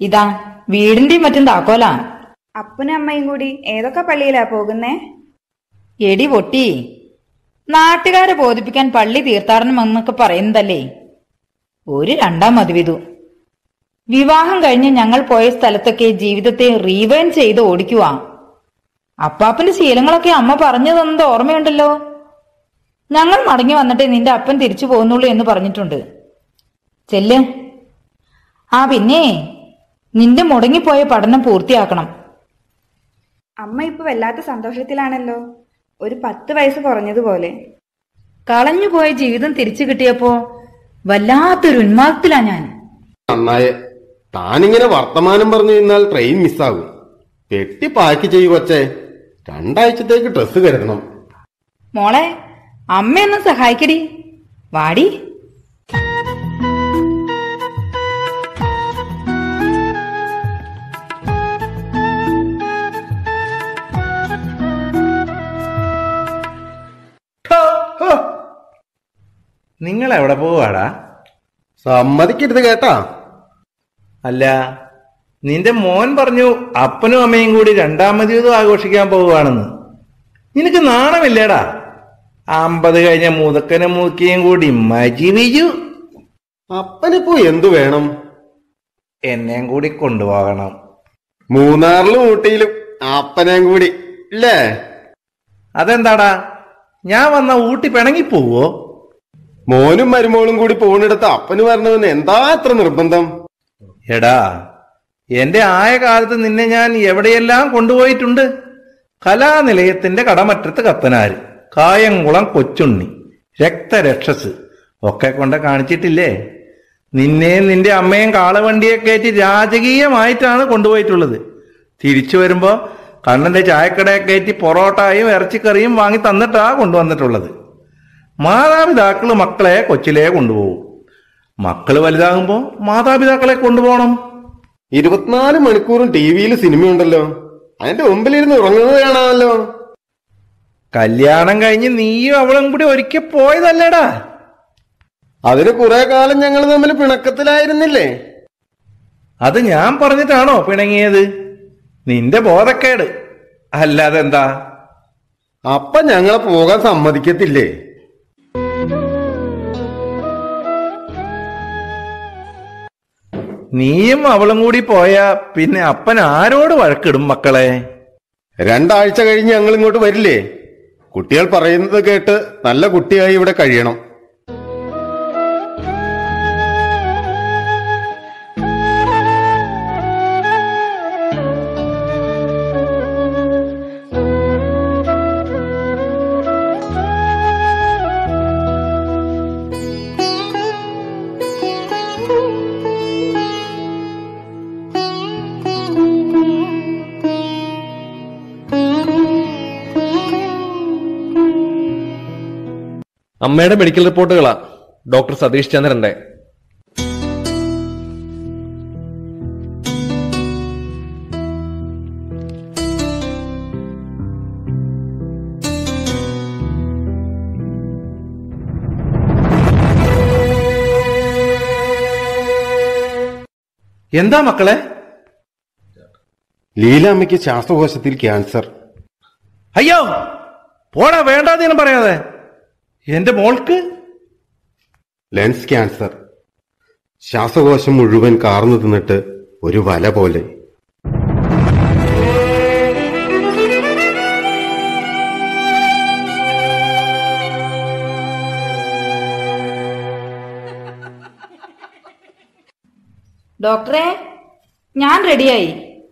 ഇതാ വീടിന്റെയും മറ്റും താക്കോലാ. അപ്പനും അമ്മയും കൂടി ഏതൊക്കെ പള്ളിയിലാ പോകുന്നേ? എടി പൊട്ടി നാട്ടുകാരെ ബോധിപ്പിക്കാൻ പള്ളി തീർത്ഥാടനം എന്നൊക്കെ പറയുന്നതല്ലേ? ഒരു രണ്ടാം മതിവിതു വിവാഹം കഴിഞ്ഞ് ഞങ്ങൾ പോയ സ്ഥലത്തൊക്കെ ജീവിതത്തെ റീവൈൻ ചെയ്ത് ഓടിക്കുവാ. അപ്പാപ്പന്റെ ശീലങ്ങളൊക്കെ അമ്മ പറഞ്ഞു തന്നത് ഓർമ്മയുണ്ടല്ലോ? ഞങ്ങൾ മടങ്ങി വന്നിട്ടേ നിന്റെ അപ്പൻ തിരിച്ചു പോകുന്നുള്ളൂ എന്ന് പറഞ്ഞിട്ടുണ്ട്. ചെല്ല്. ആ പിന്നെ നിന്റെ മുടങ്ങിപ്പോയ പഠനം പൂർത്തിയാക്കണം. അമ്മ ഇപ്പൊ വല്ലാത്ത സന്തോഷത്തിലാണല്ലോ. ഒരു പത്ത് വയസ്സ് കുറഞ്ഞതുപോലെ. കളഞ്ഞുപോയ ജീവിതം തിരിച്ചു കിട്ടിയപ്പോ വല്ലാത്തൊരു ഉന്മാദത്തിലാ ഞാൻ. നന്നായ താനിങ്ങനെ വർത്തമാനം പറഞ്ഞു നിന്നാൽ ട്രെയിൻ മിസ്സാകും പെട്ടി പാക്ക് ചെയ്യൂ കൊച്ചേ രണ്ടാഴ്ചത്തേക്ക് ഡ്രസ്സ് കരുതണം. മോളെ അമ്മയൊന്നും സഹായിക്കടി. വാടി. നിങ്ങൾ എവിടെ പോവാടാ? സമ്മതിക്കരുത് കേട്ടാ. അല്ല നിന്റെ മോൻ പറഞ്ഞു അപ്പനും അമ്മയും കൂടി രണ്ടാമതിയതും ആഘോഷിക്കാൻ പോവുകയാണെന്ന്. നിനക്ക് നാണമില്ലേടാ? അമ്പത് കഴിഞ്ഞ മുതക്കനും മൂക്കിയും കൂടി മജിവിജു അപ്പനിപ്പോ എന്തു വേണം? എന്നെയും കൂടി കൊണ്ടുപോകണം. മൂന്നാറിലും ഊട്ടിയിലും അപ്പനെയും കൂടി ഇല്ലേ അതെന്താടാ? ഞാൻ വന്ന ഊട്ടി പിണങ്ങിപ്പോവോ മോനും മരുമോളും കൂടി പോണിടത്ത് അപ്പന് വരണമെന്ന് എന്താ അത്ര നിർബന്ധം? എടാ എന്റെ ആയ കാലത്ത് നിന്നെ ഞാൻ എവിടെയെല്ലാം കൊണ്ടുപോയിട്ടുണ്ട്? കലാനിലയത്തിന്റെ കടമറ്റത്ത് കത്തനാര് കായംകുളം കൊച്ചുണ്ണി രക്തരക്ഷസ് ഒക്കെ കൊണ്ട് കാണിച്ചിട്ടില്ലേ? നിന്നെയും നിന്റെ അമ്മയും കാളവണ്ടിയെ കയറ്റി രാജകീയമായിട്ടാണ് കൊണ്ടുപോയിട്ടുള്ളത്. തിരിച്ചു വരുമ്പോ കണ്ണന്റെ ചായക്കടയെ കയറ്റി പൊറോട്ടയും ഇറച്ചിക്കറിയും വാങ്ങി തന്നിട്ടാ കൊണ്ടുവന്നിട്ടുള്ളത്. മാതാപിതാക്കൾ മക്കളെ കൊച്ചിലേ കൊണ്ടുപോകും. മക്കൾ വലുതാകുമ്പോൾ മാതാപിതാക്കളെ കൊണ്ടുപോകണം. ഇരുപത്തിനാല് മണിക്കൂറും ടി വിയിൽ സിനിമയുണ്ടല്ലോ. അതിന്റെ മുമ്പിലിരുന്ന് ഉറങ്ങുന്നത് കാണാമല്ലോ. കല്യാണം കഴിഞ്ഞ് നീയും അവളും കൂടി ഒരിക്കൽ പോയതല്ലേടാ. അതിന് കുറെ കാലം ഞങ്ങൾ തമ്മിൽ പിണക്കത്തിലായിരുന്നില്ലേ? അത് ഞാൻ പറഞ്ഞിട്ടാണോ പിണങ്ങിയത്? നിന്റെ ബോധക്കേട്. അല്ലാതെന്താ? അപ്പ ഞങ്ങളെ പോകാൻ സമ്മതിക്കത്തില്ലേ? നീയും അവളും കൂടി പോയാ പിന്നെ അപ്പൻ ആരോട് വഴക്കിടും മക്കളെ? രണ്ടാഴ്ച കഴിഞ്ഞ് ഞങ്ങൾ ഇങ്ങോട്ട് വരില്ലേ? കുട്ടികൾ പറയുന്നത് കേട്ട് നല്ല കുട്ടിയായി ഇവിടെ കഴിയണം. അമ്മയുടെ മെഡിക്കൽ റിപ്പോർട്ടുകളാ. ഡോക്ടർ സതീഷ് ചന്ദ്രന്റെ. എന്താ മക്കളെ? ലീലാമ്മയ്ക്ക് ശ്വാസകോശത്തിൽ ക്യാൻസർ അയ്യോ പോടാ വേണ്ടാതീനം പറയാതെ. എന്റെ മോൾക്ക്? Lungs cancer. ശ്വാസകോശം മുഴുവൻ കാർന്നു തിന്നിട്ട് ഒരു വല പോലെ. ഡോക്ടറെ ഞാൻ റെഡിയായി.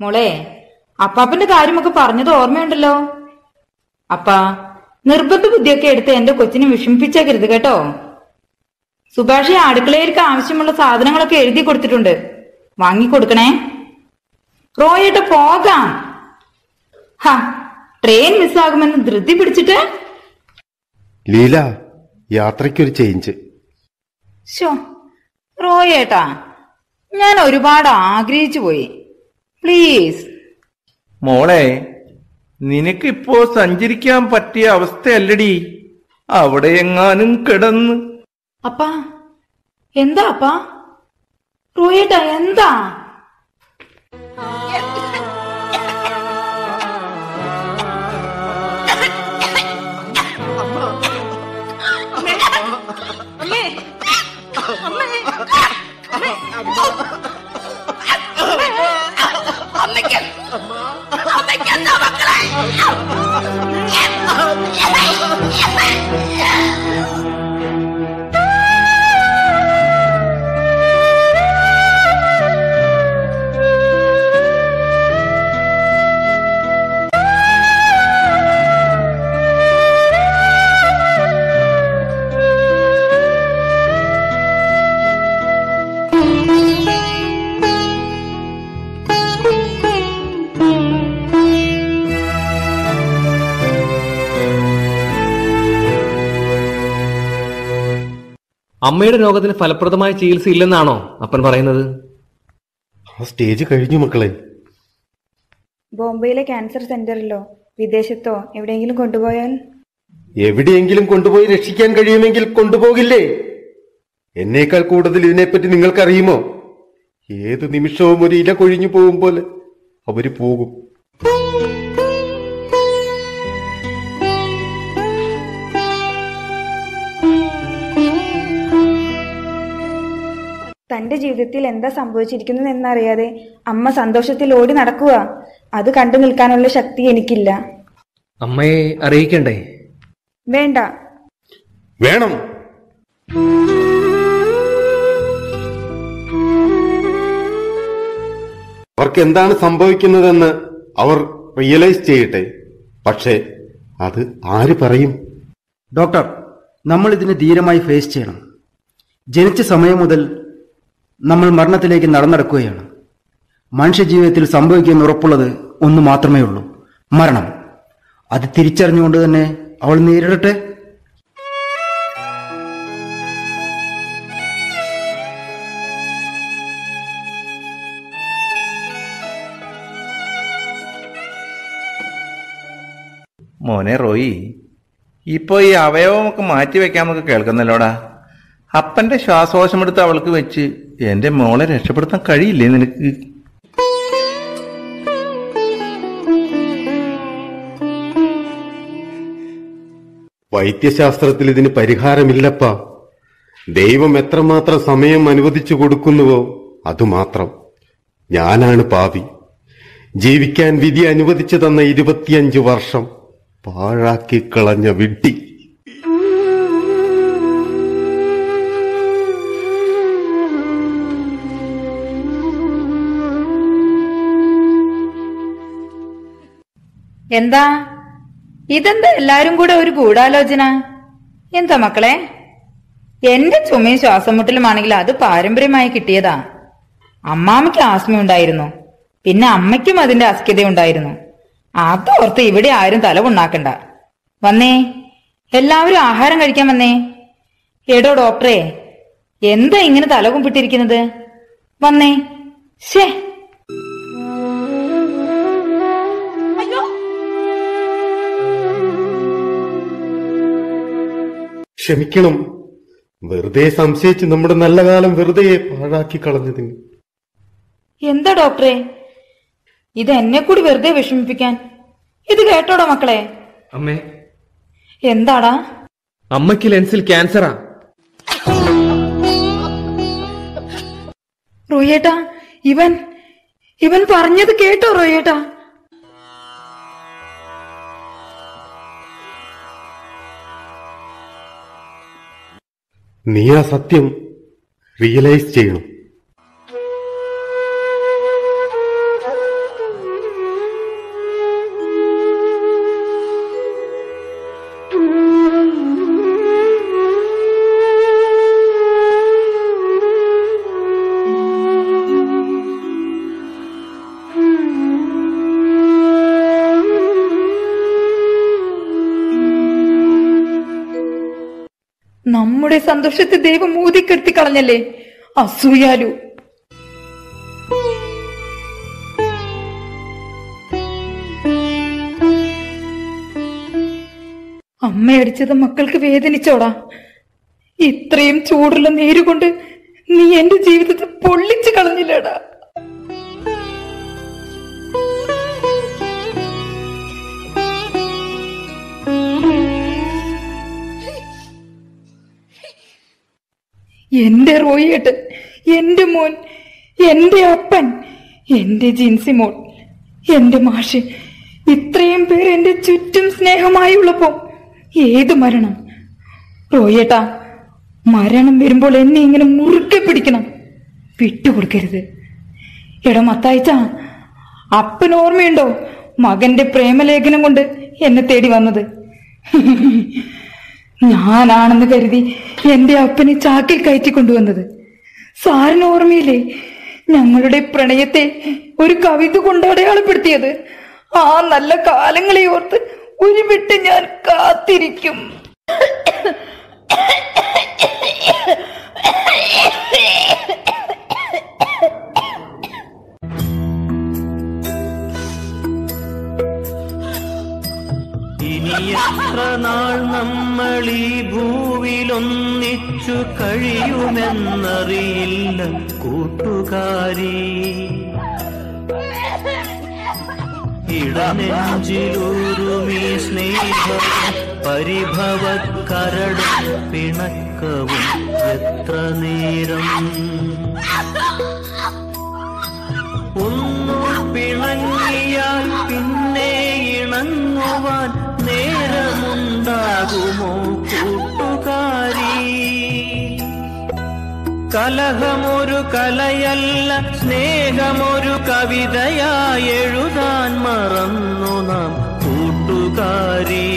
മോളെ അപ്പാപ്പന്റെ കാര്യമൊക്കെ പറഞ്ഞത് ഓർമ്മയുണ്ടല്ലോ. അപ്പാ നിർബന്ധ ബുദ്ധിയൊക്കെ എടുത്ത് എന്റെ കൊച്ചിനെ വിഷമിപ്പിച്ചേക്കരുത് കേട്ടോ. സുഭാഷി അടുക്കളയിലേക്ക് ആവശ്യമുള്ള സാധനങ്ങളൊക്കെ എഴുതി കൊടുത്തിട്ടുണ്ട്. വാങ്ങിക്കൊടുക്കണേ. റോയിട്ട് പോകാം. ഹാ ട്രെയിൻ മിസ്സാകുമെന്ന് ധൃതി പിടിച്ചിട്ട്? ലീല യാത്രയ്ക്കൊരു ചേഞ്ച് ഷോ റോയേട്ടാ ഞാൻ ഒരുപാട് ആഗ്രഹിച്ചു പോയി. പ്ലീസ് മോളെ നിനക്കിപ്പോ സഞ്ചരിക്കാൻ പറ്റിയ അവസ്ഥയല്ലടി. അവിടെ എങ്ങാനും കിടന്ന്. അപ്പാ എന്താ അപ്പാ? റോയേട്ടാ എന്താ? അമ്മേ അമ്മേ അമ്മയ്ക്ക് 老公你别跑别跑别跑 അമ്മയുടെ രോഗത്തിന് ഫലപ്രദമായ ചികിത്സ ഇല്ലെന്നാണോ അപ്പൻ പറയുന്നത്? ആ സ്റ്റേജ് കഴിഞ്ഞു മക്കളെ. ബോംബെയിലെ ക്യാൻസർ സെന്ററിലോ വിദേശത്തോ എവിടെയെങ്കിലും കൊണ്ടുപോയാൽ? എവിടെയെങ്കിലും കൊണ്ടുപോയി രക്ഷിക്കാൻ കഴിയുമെങ്കിൽ കൊണ്ടുപോകില്ലേ? എന്നേക്കാൾ കൂടുതൽ ഇതിനെപ്പറ്റി നിങ്ങൾക്കറിയുമോ? ഏത് നിമിഷവും ഒരു ഇല കൊഴിഞ്ഞു പോകും പോലെ അവർ പോകും. തന്റെ ജീവിതത്തിൽ എന്താ സംഭവിച്ചിരിക്കുന്നത് എന്നറിയാതെ അമ്മ സന്തോഷത്തിൽ ഓടി നടക്കുക. അത് കണ്ടു നിൽക്കാനുള്ള ശക്തി എനിക്കില്ല. അമ്മയെ അറിയിക്കണ്ടേ? വേണ്ട. വേണം. അവർക്ക് എന്താണ് സംഭവിക്കുന്നതെന്ന് അവർ റിയലൈസ് ചെയ്യട്ടെ. പക്ഷേ അത് ആര് പറയും? ഡോക്ടർ നമ്മൾ ഇതിനെ ധീരമായി ഫേസ് ചെയ്യണം. ജനിച്ച സമയം മുതൽ നമ്മൾ മരണത്തിലേക്ക് നടന്നെടുക്കുകയാണ്. മനുഷ്യജീവിതത്തിൽ സംഭവിക്കുന്ന ഉറപ്പുള്ളത് ഒന്ന് മാത്രമേ ഉള്ളൂ. മരണം. അത് തിരിച്ചറിഞ്ഞുകൊണ്ട് തന്നെ അവൾ നേരിടട്ടെ? മോനെ റോയി ഇപ്പോ ഈ അവയവമൊക്കെ മാറ്റി വെക്കാന്നൊക്കെ കേൾക്കുന്നല്ലോടാ? അപ്പന്റെ ശ്വാസകോശം എടുത്ത് അവൾക്ക് വെച്ച് എന്റെ മോളെ രക്ഷപ്പെടുത്താൻ കഴിയില്ലേ നിനക്ക്? വൈദ്യശാസ്ത്രത്തിൽ ഇതിന് പരിഹാരമില്ലപ്പ. ദൈവം എത്രമാത്രം സമയം അനുവദിച്ചു കൊടുക്കുന്നുവോ അതുമാത്രം. ഞാനാണ് പാവി. ജീവിക്കാൻ വിധി അനുവദിച്ചു തന്ന ഇരുപത്തിയഞ്ചു വർഷം പാഴാക്കി കളഞ്ഞ വിഡ്ഢി. എന്താ? ഇതെന്താ എല്ലാരും കൂടെ ഒരു ഗൂഢാലോചന? എന്താ മക്കളെ? എന്റെ ചുമയും ശ്വാസം മുട്ടലുമാണെങ്കിൽ അത് പാരമ്പര്യമായി കിട്ടിയതാ. അമ്മാമ്മയ്ക്ക് ആസ്മ ഉണ്ടായിരുന്നു. പിന്നെ അമ്മയ്ക്കും അതിന്റെ അസ്കിത ഉണ്ടായിരുന്നു. അതോർത്ത് ഇവിടെ ആരും തല വന്നേ എല്ലാവരും ആഹാരം കഴിക്കാൻ വന്നേ. എടോ ഡോക്ടറെ എന്താ ഇങ്ങനെ തല കുമ്പിട്ടിരിക്കുന്നത്? വന്നേ ശേ ക്ഷമിക്കണം. വെറുതെ സംശയിച്ച് നമ്മുടെ നല്ല കാലം വെറുതെ പാഴാക്കി കളഞ്ഞതിന് എന്താ ഡോക്ടറെ? ഇത് എന്നെ കൂടി വെറുതെ വിഷമിപ്പിക്കാൻ. ഇത് കേട്ടോടോ മക്കളെ? അമ്മേ. എന്താടാ? അമ്മയ്ക്ക് ലെൻസിൽ ക്യാൻസറാ. റോയേട്ടാ ഇവൻ ഇവൻ പറഞ്ഞത് കേട്ടോ റോയേട്ടാ. നീ ആ സത്യം റിയലൈസ് ചെയ്യണം. നമ്മുടെ സന്തോഷത്തെ ദൈവം ഊതിക്കെടുത്തി കളഞ്ഞല്ലേ? അസൂയാലു. അമ്മയടിച്ചത് മക്കൾക്ക് വേദനിച്ചോടാ. ഇത്രയും ചൂടുള്ള നേരുകൊണ്ട് നീ എന്റെ ജീവിതത്തെ പൊള്ളിച്ചു കളഞ്ഞില്ലടാ. എന്റെ റോയേട്ട് എന്റെ മോൻ എന്റെ അപ്പൻ എന്റെ ജിൻസി മോൾ എന്റെ മാഷ് ഇത്രയും പേർ എന്റെ ചുറ്റും സ്നേഹമായി സ്നേഹമായുള്ളപ്പോ ഏത് മരണം? റോയേട്ടാ മരണം വരുമ്പോൾ എന്നെ ഇങ്ങനെ മുറുക്കെ പിടിക്കണം. വിട്ടുകൊടുക്കരുത്. എടോ മത്തായിച്ച അപ്പൻ ഓർമ്മയുണ്ടോ മകന്റെ പ്രേമലേഖനം കൊണ്ട് എന്നെ തേടി വന്നത്? ഞാനാണെന്ന് കരുതി എന്റെ അപ്പനെ ചാക്കിൽ കയറ്റി കൊണ്ടുവന്നത് സാറിന് ഓർമ്മയില്ലേ ഞങ്ങളുടെ പ്രണയത്തെ ഒരു കവിത കൊണ്ട് അടയാളപ്പെടുത്തിയത് ആ നല്ല കാലങ്ങളെ ഓർത്ത് ഒരു വിട്ട് ഞാൻ കാത്തിരിക്കും എത്ര നാൾ നമ്മൾ ഈ ഭൂവിലൊന്നിച്ചു കഴിയുമെന്നറിയില്ല കൂട്ടുകാരി. ഇടനെഞ്ചിലൂരുമി സ്നേഹം പരിഭവക്കരടും പിണക്കവും എത്ര നേരം? ഒന്നു പിണങ്ങിയാൽ പിന്നെ ഇണങ്ങുവാൻ നേരമുണ്ടാകുമോ കൂട്ടുകാരി? കലഹമൊരു കലയല്ല സ്നേഹമൊരു കവിതയായി എഴുതാൻ മറന്നു നാം കൂട്ടുകാരി.